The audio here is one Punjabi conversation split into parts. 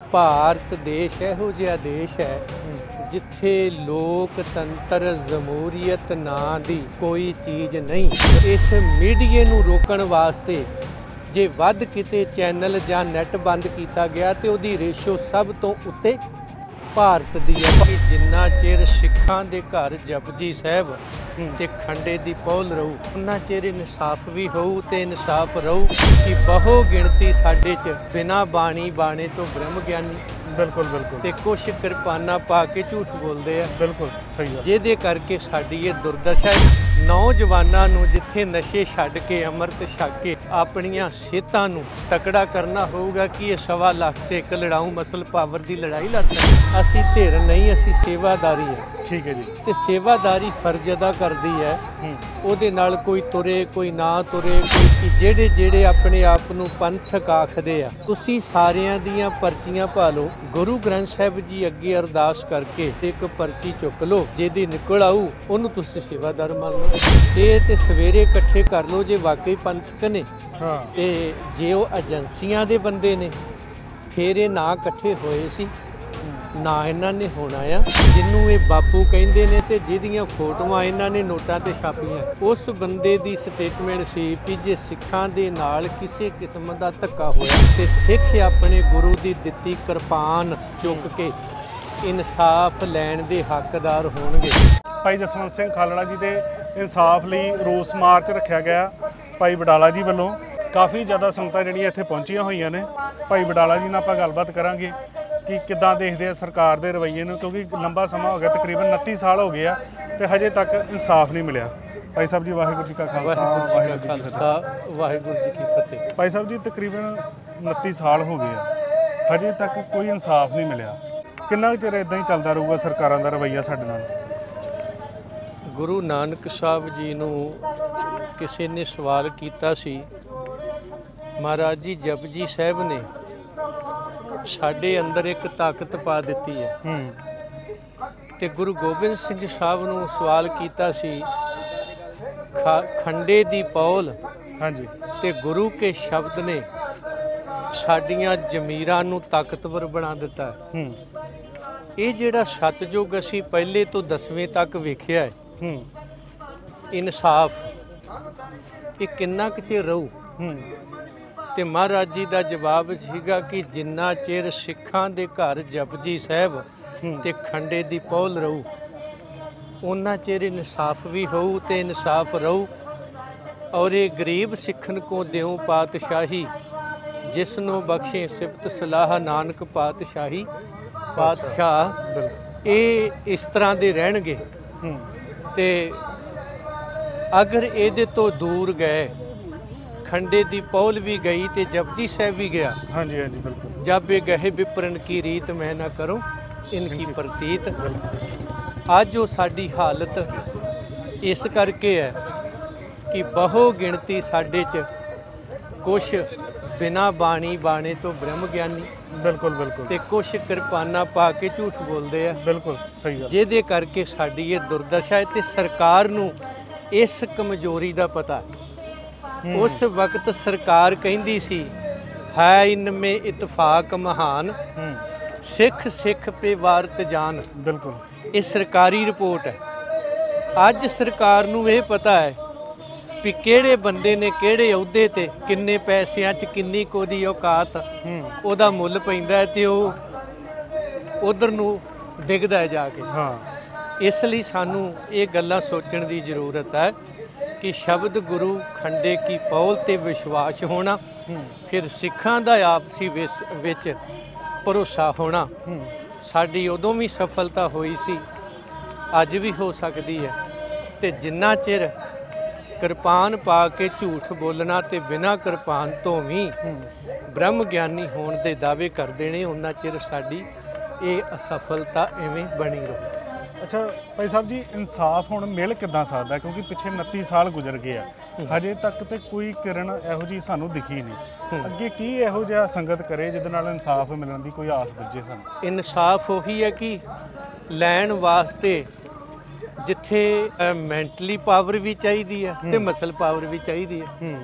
ਭਾਰਤ ਦੇਸ਼ ਇਹੋ ਜਿਹਾ ਦੇਸ਼ ਹੈ ਜਿੱਥੇ ਲੋਕਤੰਤਰ ਜਮਹੂਰੀਅਤ ਨਾਂ ਦੀ ਕੋਈ ਚੀਜ਼ ਨਹੀਂ। ਇਸ ਮੀਡੀਏ ਨੂੰ ਰੋਕਣ ਵਾਸਤੇ ਜੇ ਵੱਧ ਕਿਤੇ ਚੈਨਲ ਜਾਂ ਨੈਟ ਬੰਦ ਕੀਤਾ ਗਿਆ ਤੇ ਉਹਦੀ ਰੇਸ਼ੋ ਸਭ ਤੋਂ ਉੱਤੇ ਭਾਰਤ ਦੀ ਹੈ। ਕਿ ਜਿੰਨਾ ਚਿਰ ਸਿੱਖਾਂ ਦੇ ਘਰ ਜਪਜੀ ਸਾਹਿਬ ਤੇ ਖੰਡੇ ਦੀ ਪੌਲ ਰਹੂ ਉਹਨਾਂ ਚਿਰ ਇਨਸਾਫ ਵੀ ਹੋਊ ਤੇ ਇਨਸਾਫ ਰਹੂ ਕਿ ਬਹੁ ਗਿਣਤੀ ਸਾਡੇ ਚ ਬਿਨਾ ਬਾਣੀ ਬਾਣੇ ਤੋਂ ਬ੍ਰਹਮ ਗਿਆਨੀ। ਬਿਲਕੁਲ ਬਿਲਕੁਲ। ਤੇ ਕੁਛ ਕਿਰਪਾਨਾਂ ਪਾ ਕੇ ਝੂਠ ਬੋਲਦੇ ਆ। ਬਿਲਕੁਲ ਸਹੀ ਜਿਹਦੇ ਕਰਕੇ ਸਾਡੀ ਇਹ ਦੁਰਦਸ਼ਾ ਹੈ। ਨੌਜਵਾਨਾਂ ਨੂੰ ਜਿੱਥੇ ਨਸ਼ੇ ਛੱਡ ਕੇ ਅੰਮ੍ਰਿਤ ਛਕ ਕੇ ਆਪਣੀਆਂ ਸਿਹਤਾਂ ਨੂੰ ਤਕੜਾ ਕਰਨਾ ਹੋਊਗਾ ਕਿ ਇਹ ਸਵਾ ਲੱਖ ਸੇ ਇੱਕ ਲੜਾਊ ਮਸਲ ਪਾਵਰ ਦੀ ਲੜਾਈ ਲੜ ਸਕਦੇ ਅਸੀਂ ਧਿਰ ਨਹੀਂ ਅਸੀਂ ਸੇਵਾਦਾਰੀ ਹੈ। ਠੀਕ ਹੈ ਜੀ। ਤੇ ਸੇਵਾਦਾਰੀ ਫਰਜ਼ ਅਦਾ ਕਰਦੀ ਹੈ। ਉਹਦੇ ਨਾਲ ਕੋਈ ਤੁਰੇ ਕੋਈ ਨਾ ਤੁਰੇ ਕੋਈ ਕਿ ਜਿਹੜੇ ਜਿਹੜੇ ਆਪਣੇ ਆਪ ਨੂੰ ਪੰਥਕ ਆਖਦੇ ਆ ਤੁਸੀਂ ਸਾਰਿਆਂ ਦੀਆਂ ਪਰਚੀਆਂ ਪਾ ਲਓ। ਗੁਰੂ ਗ੍ਰੰਥ ਸਾਹਿਬ ਜੀ ਅੱਗੇ ਅਰਦਾਸ ਕਰਕੇ ਇੱਕ ਪਰਚੀ ਚੁੱਕ ਲਓ ਜਿਹਦੀ ਨਿਕਲ ਆਊ ਉਹਨੂੰ ਤੁਸੀਂ ਸੇਵਾਦਾਰ ਮੰਨ ਲਓ। ਇਹ ਤੇ ਸਵੇਰੇ ਇਕੱਠੇ ਕਰ ਲਓ ਜੇ ਵਾਕਈ ਪੰਥਕ ਨੇ। ਹਾਂ। ਤੇ ਜੇ ਉਹ ਏਜੰਸੀਆਂ ਦੇ ਬੰਦੇ ਨੇ ਫੇਰ ਇਹ ਨਾ ਇਕੱਠੇ ਹੋਏ ਸੀ। ਨਾ ਇਹਨਾਂ ਨੇ ਹੋਣਾ ਆ ਜਿਹਨੂੰ ਇਹ ਬਾਪੂ ਕਹਿੰਦੇ ਨੇ ਤੇ ਜਿਹਦੀਆਂ ਫੋਟੋਆਂ ਇਹਨਾਂ ਨੇ ਨੋਟਾਂ ਤੇ ਛਾਪੀਆਂ। ਉਸ ਬੰਦੇ ਦੀ ਸਟੇਟਮੈਂਟ ਸੀ ਕਿ ਜੇ ਸਿੱਖਾਂ ਦੇ ਨਾਲ ਕਿਸੇ ਕਿਸਮ ਦਾ ਧੱਕਾ ਹੋਇਆ ਤੇ ਸਿੱਖ ਆਪਣੇ ਗੁਰੂ ਦੀ ਦਿੱਤੀ ਕਿਰਪਾਨ ਚੁੱਕ ਕੇ ਇਨਸਾਫ ਲੈਣ ਦੇ ਹੱਕਦਾਰ ਹੋਣਗੇ। ਭਾਈ ਜਸਵੰਤ ਸਿੰਘ ਖਾਲੜਾ ਜੀ ਦੇ ਇਨਸਾਫ ਲਈ ਰੋਸ ਮਾਰਚ ਰੱਖਿਆ ਗਿਆ ਭਾਈ ਵਡਾਲਾ ਜੀ ਵੱਲੋਂ। ਕਾਫੀ ਜ਼ਿਆਦਾ ਸੰਗਤਾਂ ਜਿਹੜੀਆਂ ਇੱਥੇ ਪਹੁੰਚੀਆਂ ਹੋਈਆਂ ਨੇ। ਭਾਈ ਵਡਾਲਾ ਜੀ ਨਾਲ ਆਪਾਂ ਗੱਲਬਾਤ ਕਰਾਂਗੇ ਕਿ ਕਿੱਦਾਂ ਦੇਖਦੇ ਆ ਸਰਕਾਰ ਦੇ ਰਵੱਈਏ ਨੂੰ ਕਿਉਂਕਿ ਲੰਬਾ ਸਮਾਂ ਹੋ ਗਿਆ ਤਕਰੀਬਨ 29 ਸਾਲ ਹੋ ਗਏ ਆ ਤੇ ਹਜੇ ਤੱਕ ਇਨਸਾਫ ਨਹੀਂ ਮਿਲਿਆ। ਭਾਈ ਸਾਹਿਬ ਜੀ ਵਾਹਿਗੁਰੂ ਜੀ ਕਾ ਖਾਲਸਾ ਵਾਹਿਗੁਰੂ ਜੀ ਕਾ ਖਾਲਸਾ ਵਾਹਿਗੁਰੂ ਜੀ ਕੀ ਫਤਿਹ। ਭਾਈ ਸਾਹਿਬ ਜੀ ਤਕਰੀਬਨ 29 ਸਾਲ ਹੋ ਗਏ ਆ। ਹਜੇ ਤੱਕ ਕੋਈ ਇਨਸਾਫ ਨਹੀਂ ਮਿਲਿਆ। ਕਿੰਨਾ ਚਿਰ ਇਦਾਂ ਹੀ ਚੱਲਦਾ ਰਹੂਗਾ ਸਰਕਾਰਾਂ ਦਾ ਰਵੱਈਆ ਸਾਡੇ ਨਾਲ? ਗੁਰੂ ਨਾਨਕ ਸਾਹਿਬ ਜੀ ਨੂੰ ਕਿਸੇ ਨੇ ਸਵਾਲ ਕੀਤਾ ਸੀ ਮਹਾਰਾਜ ਜੀ ਜਪਜੀ ਸਾਹਿਬ ਨੇ ਸਾਡੇ ਅੰਦਰ ਇੱਕ ਤਾਕਤ ਪਾ ਦਿੱਤੀ ਹੈ। ਤੇ ਗੁਰੂ ਗੋਬਿੰਦ ਸਿੰਘ ਸਾਹਿਬ ਨੂੰ ਸਵਾਲ ਕੀਤਾ ਸੀ ਖੰਡੇ ਦੀ ਪੌਲ ਹਾਂਜੀ। ਤੇ ਗੁਰੂ ਕੇ ਸ਼ਬਦ ਨੇ ਸਾਡੀਆਂ ਜ਼ਮੀਰਾਂ ਨੂੰ ਤਾਕਤਵਰ ਬਣਾ ਦਿੱਤਾ। ਇਹ ਜਿਹੜਾ ਸਤਜੁਗ ਅਸੀਂ ਪਹਿਲੇ ਤੋਂ 10ਵੇਂ ਤੱਕ ਵੇਖਿਆ ਹੈ ਹੂੰ। ਇਨਸਾਫ। ਇਹ ਕਿੰਨਾ ਕੁ ਚਿਰ ਰਹੂ? ਹੂੰ। ਤੇ ਮਹਾਰਾਜ ਜੀ ਦਾ ਜਵਾਬ ਸੀਗਾ ਕਿ ਜਿੰਨਾ ਚਿਰ ਸਿੱਖਾਂ ਦੇ ਘਰ ਜਪਜੀ ਸਾਹਿਬ। ਤੇ ਖੰਡੇ ਦੀ ਪੌਲ ਰਹੂ ਉਹਨਾਂ ਚਿਰ ਇਨਸਾਫ ਵੀ ਹੋਊ ਤੇ ਇਨਸਾਫ ਰਹੂ। ਔਰ ਇਹ ਗਰੀਬ ਸਿੱਖਨ ਕੋ ਦਿਉ ਪਾਤਸ਼ਾਹੀ ਜਿਸ ਨੂੰ ਬਖਸ਼ੇ ਸਿਫਤ ਸਲਾਹ ਨਾਨਕ ਪਾਤਸ਼ਾਹੀ। ਪਾਤਸ਼ਾਹ ਇਹ ਇਸ ਤਰ੍ਹਾਂ ਦੇ ਰਹਿਣਗੇ। ਹੂੰ। ਤੇ ਅਗਰ ਇਹਦੇ ਤੋਂ ਦੂਰ ਗਏ ਖੰਡੇ ਦੀ ਪੌਲ ਵੀ ਗਈ ਤੇ ਜਪਜੀ ਸਾਹਿਬ ਵੀ ਗਿਆ। ਹਾਂਜੀ ਹਾਂਜੀ ਬਿਲਕੁਲ। ਜਾਬੇ ਗਏ ਵਿਪਰਨ ਕੀ ਰੀਤ ਮੈਂ ਨਾ ਕਰੂੰ ਇਨਕੀ ਪ੍ਰਤੀਤ। ਅੱਜ ਉਹ ਸਾਡੀ ਹਾਲਤ ਇਸ ਕਰਕੇ ਹੈ ਕਿ ਬਹੁ ਗਿਣਤੀ ਸਾਡੇ ਚ ਕੁਛ ਬਿਨਾ ਬਾਣੀ ਬਾਣੇ ਤੋਂ ਬ੍ਰਹਮ ਗਿਆਨੀ। ਬਿਲਕੁਲ ਬਿਲਕੁਲ। ਤੇ ਕੁਛ ਕਿਰਪਾਨਾਂ ਪਾ ਕੇ ਝੂਠ ਬੋਲਦੇ ਆ। ਬਿਲਕੁਲ ਸਹੀ ਗੱਲ। ਜਿਹਦੇ ਕਰਕੇ ਸਾਡੀ ਇਹ ਦੁਰਦਸ਼ਾ ਹੈ ਤੇ ਸਰਕਾਰ ਨੂੰ ਇਸ ਕਮਜ਼ੋਰੀ ਦਾ ਪਤਾ। ਉਸ ਵਕਤ ਸਰਕਾਰ ਕਹਿੰਦੀ ਸੀ ਹੈ ਇਨਮੇ ਇਤਫਾਕ ਮਹਾਨ ਸਿੱਖ ਸਿੱਖ ਪੇ ਵਾਰਤ ਜਾਨ। ਬਿਲਕੁਲ। ਇਹ ਸਰਕਾਰੀ ਰਿਪੋਰਟ ਹੈ। ਅੱਜ ਸਰਕਾਰ ਨੂੰ ਇਹ ਪਤਾ ਹੈ ਵੀ ਕਿਹੜੇ ਬੰਦੇ ਨੇ ਕਿਹੜੇ ਅਹੁਦੇ ਤੇ ਕਿੰਨੇ ਪੈਸਿਆਂ 'ਚ ਕਿੰਨੀ ਕੋ ਦੀ ਔਕਾਤ ਉਹਦਾ ਮੁੱਲ ਪੈਂਦਾ ਤੇ ਉਹ ਉਧਰ ਨੂੰ ਡਿੱਗਦਾ ਹੈ ਜਾ ਕੇ। ਹਾਂ। ਇਸ ਲਈ ਸਾਨੂੰ ਇਹ ਗੱਲਾਂ ਸੋਚਣ ਦੀ ਜ਼ਰੂਰਤ ਹੈ ਕਿ ਸ਼ਬਦ ਗੁਰੂ ਖੰਡੇ ਕੀ ਪੌਲ ਤੇ ਵਿਸ਼ਵਾਸ ਹੋਣਾ ਫਿਰ ਸਿੱਖਾਂ ਦਾ ਆਪਸੀ ਵਿੱਚ ਭਰੋਸਾ ਹੋਣਾ ਸਾਡੀ ਉਦੋਂ ਵੀ ਸਫਲਤਾ ਹੋਈ ਸੀ ਅੱਜ ਵੀ ਹੋ ਸਕਦੀ ਹੈ। ਤੇ ਜਿੰਨਾ ਚਿਰ ਕਿਰਪਾਨ ਪਾ ਕੇ ਝੂਠ ਬੋਲਣਾ ਤੇ ਬਿਨਾਂ ਕਿਰਪਾਨ ਤੋਂ ਵੀ ਬ੍ਰਹਮ ਗਿਆਨੀ ਹੋਣ ਦੇ ਦਾਅਵੇ ਕਰਦੇ ਨੇ ਉਹਨਾਂ ਚਿਰ ਸਾਡੀ ਇਹ ਅਸਫਲਤਾ ਐਵੇਂ ਬਣੀ ਰਹੂ। ਅੱਛਾ ਭਾਈ ਸਾਹਿਬ ਜੀ ਇਨਸਾਫ ਹੁਣ ਮਿਲ ਕਿੱਦਾਂ ਸਕਦਾ? ਕਿਉਂਕਿ ਪਿੱਛੇ 29 ਸਾਲ ਗੁਜ਼ਰ ਗਏ ਆ। ਹਜੇ ਤੱਕ ਤੇ ਕੋਈ ਕਿਰਨ ਇਹੋ ਜੀ ਸਾਨੂੰ ਦਿਖੀ ਨਹੀਂ। ਅੱਗੇ ਕੀ ਇਹੋ ਜਿਹਾ ਸੰਗਤ ਕਰੇ ਜਿਹਦੇ ਨਾਲ ਇਨਸਾਫ ਮਿਲਣ ਦੀ ਕੋਈ ਆਸ ਬੁੱਝੇ ਸਾਨੂੰ? ਇਨਸਾਫ ਉਹੀ ਹੈ ਕਿ ਲੈਣ ਵਾਸਤੇ ਜਿੱਥੇ ਮੈਂਟਲੀ ਪਾਵਰ ਵੀ ਚਾਹੀਦੀ ਹੈ ਤੇ ਮਸਲ ਪਾਵਰ ਵੀ ਚਾਹੀਦੀ ਹੈ।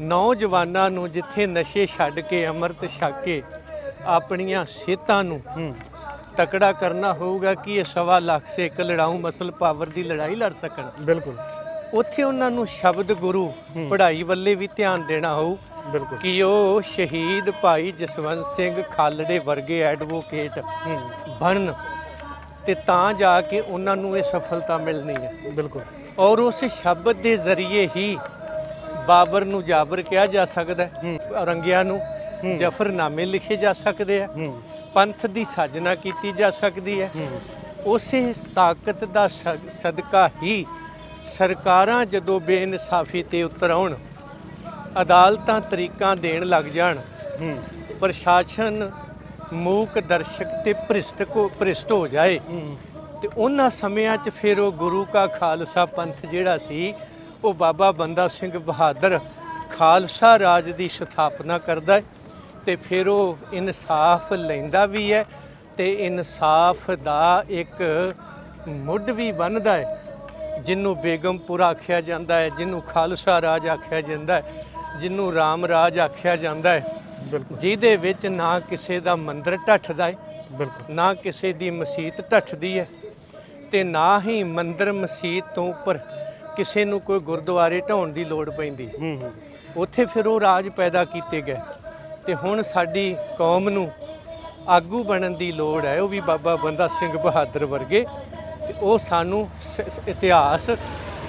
ਨੌਜਵਾਨਾਂ ਨੂੰ ਜਿੱਥੇ ਨਸ਼ੇ ਛੱਡ ਕੇ ਅੰਮ੍ਰਿਤ ਛਕ ਕੇ ਆਪਣੀਆਂ ਸਿਹਤਾਂ ਨੂੰ ਤਕੜਾ ਕਰਨਾ ਹੋਊਗਾ ਕਿ ਇਹ ਸਵਾ ਲੱਖ ਸੇ ਇੱਕ ਲੜਾਊ ਮਸਲ ਪਾਵਰ ਦੀ ਲੜਾਈ ਲੜ ਸਕਣ? ਬਿਲਕੁਲ। ਉੱਥੇ ਉਹਨਾਂ ਨੂੰ ਸ਼ਬਦ ਗੁਰੂ। ਪੜ੍ਹਾਈ ਵੱਲੇ ਵੀ ਧਿਆਨ ਦੇਣਾ ਹੋਊ। ਬਿਲਕੁਲ। ਕਿ ਉਹ ਸ਼ਹੀਦ ਭਾਈ ਜਸਵੰਤ ਸਿੰਘ ਖਾਲੜੇ ਵਰਗੇ ਐਡਵੋਕੇਟ ਬਣਨ ਤੇ ਤਾਂ ਜਾ ਕੇ ਉਹਨਾਂ ਨੂੰ ਇਹ ਸਫਲਤਾ ਮਿਲਣੀ ਹੈ। ਬਿਲਕੁਲ। ਔਰ ਉਸ ਸ਼ਬਦ ਦੇ ਜ਼ਰੀਏ ਹੀ ਬਾਬਰ ਨੂੰ ਜਾਬਰ ਕਿਹਾ ਜਾ ਸਕਦਾ ਹੈ। ਔਰੰਗਿਆਂ ਨੂੰ। ਜਫਰਨਾਮੇ ਲਿਖੇ ਜਾ ਸਕਦੇ ਆ ਪੰਥ ਦੀ ਸਾਜਨਾ ਕੀਤੀ ਜਾ ਸਕਦੀ ਹੈ। ਉਸੇ ਤਾਕਤ ਦਾ ਸਦਕਾ ਹੀ ਸਰਕਾਰਾਂ ਜਦੋਂ ਬੇਇਨਸਾਫੀ ਤੇ ਉਤਰ ਆਉਣ ਅਦਾਲਤਾਂ ਤਰੀਕਾਂ ਦੇਣ ਲੱਗ ਜਾਣ ਪ੍ਰਸ਼ਾਸਨ ਮੂਕ ਦਰਸ਼ਕ ਤੇ ਭ੍ਰਿਸ਼ਟ ਕੋ ਭ੍ਰਿਸ਼ਟ ਹੋ ਜਾਏ ਹੂੰ ਤੇ ਉਹਨਾਂ ਸਮਿਆਂ 'ਚ ਫਿਰ ਉਹ ਗੁਰੂ ਕਾ ਖਾਲਸਾ ਪੰਥ ਜਿਹੜਾ ਸੀ, ਉਹ ਬਾਬਾ ਬੰਦਾ ਸਿੰਘ ਬਹਾਦਰ ਖਾਲਸਾ ਰਾਜ ਦੀ ਸਥਾਪਨਾ ਕਰਦਾ ਹੈ, ਤੇ ਫਿਰ ਉਹ ਇਨਸਾਫ ਲੈਂਦਾ ਵੀ ਹੈ, ਤੇ ਇਨਸਾਫ ਦਾ ਇੱਕ ਮੁੱਢ ਵੀ ਬੰਨਦਾ ਹੈ, ਜਿਹਨੂੰ ਬੇਗਮਪੁਰ ਆਖਿਆ ਜਾਂਦਾ ਹੈ, ਜਿਹਨੂੰ ਖਾਲਸਾ ਰਾਜ ਆਖਿਆ ਜਾਂਦਾ ਹੈ, ਜਿਹਨੂੰ ਰਾਮ ਰਾਜ ਆਖਿਆ ਜਾਂਦਾ ਹੈ। ਜਿਹਦੇ ਵਿੱਚ ਨਾ ਕਿਸੇ ਦਾ ਮੰਦਿਰ ਢੱਠਦਾ ਹੈ ਬਿਲਕੁਲ। ਨਾ ਕਿਸੇ ਦੀ ਮਸਜਿਦ ਢੱਠਦੀ ਹੈ ਤੇ ਨਾ ਹੀ ਮੰਦਿਰ ਮਸਜਿਦ ਤੋਂ ਉੱਪਰ ਕਿਸੇ ਨੂੰ ਕੋਈ ਗੁਰਦੁਆਰੇ ਢਾਉਣ ਦੀ ਲੋੜ ਪੈਂਦੀ। ਹੂੰ ਹੂੰ ਉੱਥੇ ਫਿਰ ਉਹ ਰਾਜ ਪੈਦਾ ਕੀਤੇ ਗਏ ਤੇ ਹੁਣ ਸਾਡੀ ਕੌਮ ਨੂੰ ਆਗੂ ਬਣਨ ਦੀ ਲੋੜ ਹੈ। ਉਹ ਵੀ ਬਾਬਾ ਬੰਦਾ ਸਿੰਘ ਬਹਾਦਰ ਵਰਗੇ ਤੇ ਉਹ ਸਾਨੂੰ ਇਤਿਹਾਸ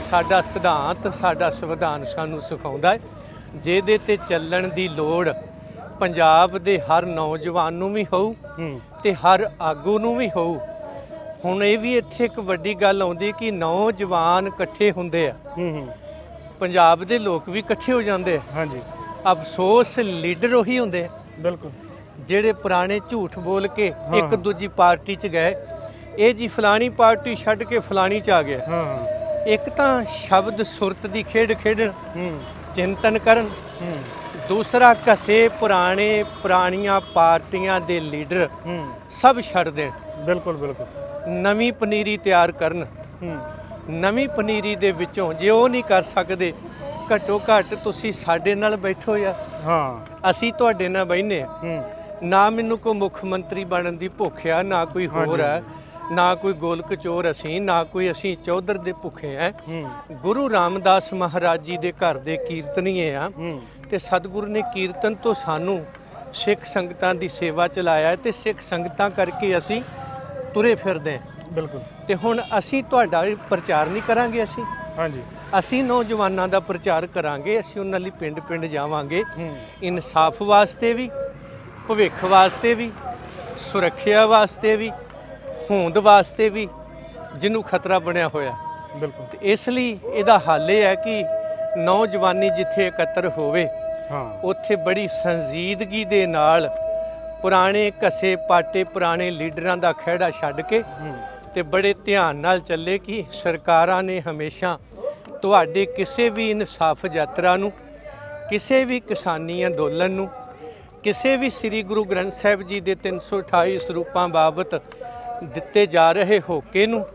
ਸਾਡਾ ਸਿਧਾਂਤ ਸਾਡਾ ਸੰਵਿਧਾਨ ਸਾਨੂੰ ਸਿਖਾਉਂਦਾ ਹੈ ਜਿਹਦੇ ਤੇ ਚੱਲਣ ਦੀ ਲੋੜ ਪੰਜਾਬ ਦੇ ਹਰ ਨੌਜਵਾਨ ਨੂੰ ਵੀ ਹੋਊ ਤੇ ਹਰ ਆਗੂ ਨੂੰ ਵੀ ਹੋਊ। ਹੁਣ ਇਹ ਵੀ ਇੱਥੇ ਇੱਕ ਵੱਡੀ ਗੱਲ ਆਉਂਦੀ ਕਿ ਨੌਜਵਾਨ ਇਕੱਠੇ ਹੁੰਦੇ ਆ। ਪੰਜਾਬ ਦੇ ਲੋਕ ਵੀ ਇਕੱਠੇ ਹੋ ਜਾਂਦੇ ਆ। ਹਾਂਜੀ। ਅਫਸੋਸ ਲੀਡਰ ਉਹੀ ਹੁੰਦੇ ਆ। ਬਿਲਕੁਲ। ਜਿਹੜੇ ਪੁਰਾਣੇ ਝੂਠ ਬੋਲ ਕੇ। ਇੱਕ ਦੂਜੀ ਪਾਰਟੀ 'ਚ ਗਏ ਇਹ ਜੀ ਫਲਾਣੀ ਪਾਰਟੀ ਛੱਡ ਕੇ ਫਲਾਣੀ 'ਚ ਆ ਗਿਆ। ਹਾਂ ਇੱਕ ਤਾਂ ਸ਼ਬਦ ਸੁਰਤ ਦੀ ਖੇਡ ਖੇਡਣ ਚਿੰਤਨ ਕਰਨ ਦੂਸਰਾ ਕਸੇ ਪੁਰਾਣੇ ਪੁਰਾਣੀਆਂ ਪਾਰਟੀਆਂ ਦੇ ਲੀਡਰ ਸਭ ਛੱਡ ਦੇਣ। ਬਿਲਕੁਲ ਬਿਲਕੁਲ। ਨਵੀਂ ਪਨੀਰੀ ਤਿਆਰ ਕਰਨ। ਨਵੀਂ ਪਨੀਰੀ ਦੇ ਵਿੱਚੋਂ ਜੇ ਉਹ ਨਹੀਂ ਕਰ ਸਕਦੇ ਘੱਟੋ ਘੱਟ ਤੁਸੀਂ ਸਾਡੇ ਨਾਲ ਬੈਠੋ ਯਾਰ। ਹਾਂ। ਅਸੀਂ ਤੁਹਾਡੇ ਨਾਲ ਹੂੰ। ਨਾ ਮੈਨੂੰ ਕੋਈ ਮੁੱਖ ਮੰਤਰੀ ਬਣਨ ਦੀ ਭੁੱਖ ਆ ਨਾ ਕੋਈ ਹੋਰ। ਹੈ ਨਾ ਕੋਈ ਗੋਲਕ ਚੋਰ ਅਸੀਂ ਨਾ ਕੋਈ ਅਸੀਂ ਚੌਧਰ ਦੇ ਭੁੱਖੇ ਆ। ਗੁਰੂ ਰਾਮਦਾਸ ਮਹਾਰਾਜ ਜੀ ਦੇ ਘਰ ਦੇ ਕੀਰਤਨੀਏ ਆ। ਤੇ ਸਤਿਗੁਰੂ ਨੇ ਕੀਰਤਨ ਤੋਂ ਸਾਨੂੰ ਸਿੱਖ ਸੰਗਤਾਂ ਦੀ ਸੇਵਾ ਚਲਾਇਆ ਹੈ ਤੇ ਸਿੱਖ ਸੰਗਤਾਂ ਕਰਕੇ ਅਸੀਂ ਤੁਰੇ ਫਿਰਦੇ ਹਾਂ। ਬਿਲਕੁਲ। ਤੇ ਹੁਣ ਅਸੀਂ ਤੁਹਾਡਾ ਪ੍ਰਚਾਰ ਨਹੀਂ ਕਰਾਂਗੇ ਅਸੀਂ। ਹਾਂਜੀ। ਅਸੀਂ ਨੌਜਵਾਨਾਂ ਦਾ ਪ੍ਰਚਾਰ ਕਰਾਂਗੇ ਅਸੀਂ ਉਹਨਾਂ ਲਈ ਪਿੰਡ-ਪਿੰਡ ਜਾਵਾਂਗੇ। ਇਨਸਾਫ ਵਾਸਤੇ ਵੀ ਭਵਿੱਖ ਵਾਸਤੇ ਵੀ ਸੁਰੱਖਿਆ ਵਾਸਤੇ ਵੀ ਹੋਂਦ ਵਾਸਤੇ ਵੀ ਜਿਹਨੂੰ ਖਤਰਾ ਬਣਿਆ ਹੋਇਆ। ਬਿਲਕੁਲ। ਤੇ ਇਸ ਲਈ ਇਹਦਾ ਹੱਲ ਇਹ ਹੈ ਕਿ ਨੌਜਵਾਨੀ ਜਿੱਥੇ ਇਕੱਤਰ ਹੋਵੇ ਉੱਥੇ ਬੜੀ ਸੰਜੀਦਗੀ ਦੇ ਨਾਲ ਪੁਰਾਣੇ ਘਸੇ ਪਾਟੇ ਪੁਰਾਣੇ ਲੀਡਰਾਂ ਦਾ ਖਹਿੜਾ ਛੱਡ ਕੇ ਤੇ ਬੜੇ ਧਿਆਨ ਨਾਲ ਚੱਲੇ ਕਿ ਸਰਕਾਰਾਂ ਨੇ ਹਮੇਸ਼ਾ ਤੁਹਾਡੇ ਕਿਸੇ ਵੀ ਇਨਸਾਫ ਯਾਤਰਾ ਨੂੰ ਕਿਸੇ ਵੀ ਕਿਸਾਨੀ ਅੰਦੋਲਨ ਨੂੰ ਕਿਸੇ ਵੀ ਸ੍ਰੀ ਗੁਰੂ ਗ੍ਰੰਥ ਸਾਹਿਬ ਜੀ ਦੇ 328 ਸਰੂਪਾਂ ਬਾਬਤ ਦਿੱਤੇ ਜਾ ਰਹੇ ਹੋਕੇ ਨੂੰ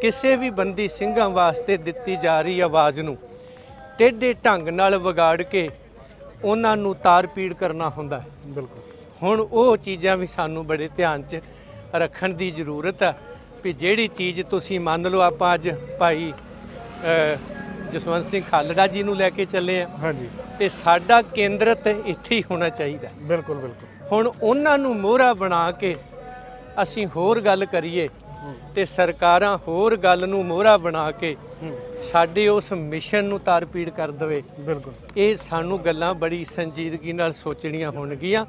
ਕਿਸੇ ਵੀ ਬੰਦੀ ਸਿੰਘਾਂ ਵਾਸਤੇ ਦਿੱਤੀ ਜਾ ਰਹੀ ਆਵਾਜ਼ ਨੂੰ ਟੇਢੇ ਢੰਗ ਨਾਲ ਵਿਗਾੜ ਕੇ ਉਹਨਾਂ ਨੂੰ ਤਾਰ ਪੀੜ ਕਰਨਾ ਹੁੰਦਾ ਹੈ। ਬਿਲਕੁਲ। ਹੁਣ ਉਹ ਚੀਜ਼ਾਂ ਵੀ ਸਾਨੂੰ ਬੜੇ ਧਿਆਨ 'ਚ ਰੱਖਣ ਦੀ ਜ਼ਰੂਰਤ ਹੈ ਵੀ ਜਿਹੜੀ ਚੀਜ਼ ਤੁਸੀਂ ਮੰਨ ਲਓ ਆਪਾਂ ਅੱਜ ਭਾਈ ਜਸਵੰਤ ਸਿੰਘ ਖਾਲੜਾ ਜੀ ਨੂੰ ਲੈ ਕੇ ਚੱਲੇ ਆ। ਹਾਂਜੀ। ਤੇ ਸਾਡਾ ਕੇਂਦਰਤ ਇੱਥੇ ਹੀ ਹੋਣਾ ਚਾਹੀਦਾ ਬਿਲਕੁਲ ਬਿਲਕੁਲ। ਹੁਣ ਉਹਨਾਂ ਨੂੰ ਮੋਹਰਾ ਬਣਾ ਕੇ ਅਸੀਂ ਹੋਰ ਗੱਲ ਕਰੀਏ ਤੇ ਸਰਕਾਰਾਂ ਹੋਰ ਗੱਲ ਨੂੰ ਮੋਹਰਾ ਬਣਾ ਕੇ ਸਾਡੇ ਉਸ ਮਿਸ਼ਨ ਨੂੰ ਤਾਰਪੀੜ ਕਰ ਦੇਵੇ। ਬਿਲਕੁਲ। ਇਹ ਸਾਨੂੰ ਗੱਲਾਂ ਬੜੀ ਸੰਜੀਦਗੀ ਨਾਲ ਸੋਚਣੀਆਂ ਹੋਣਗੀਆਂ।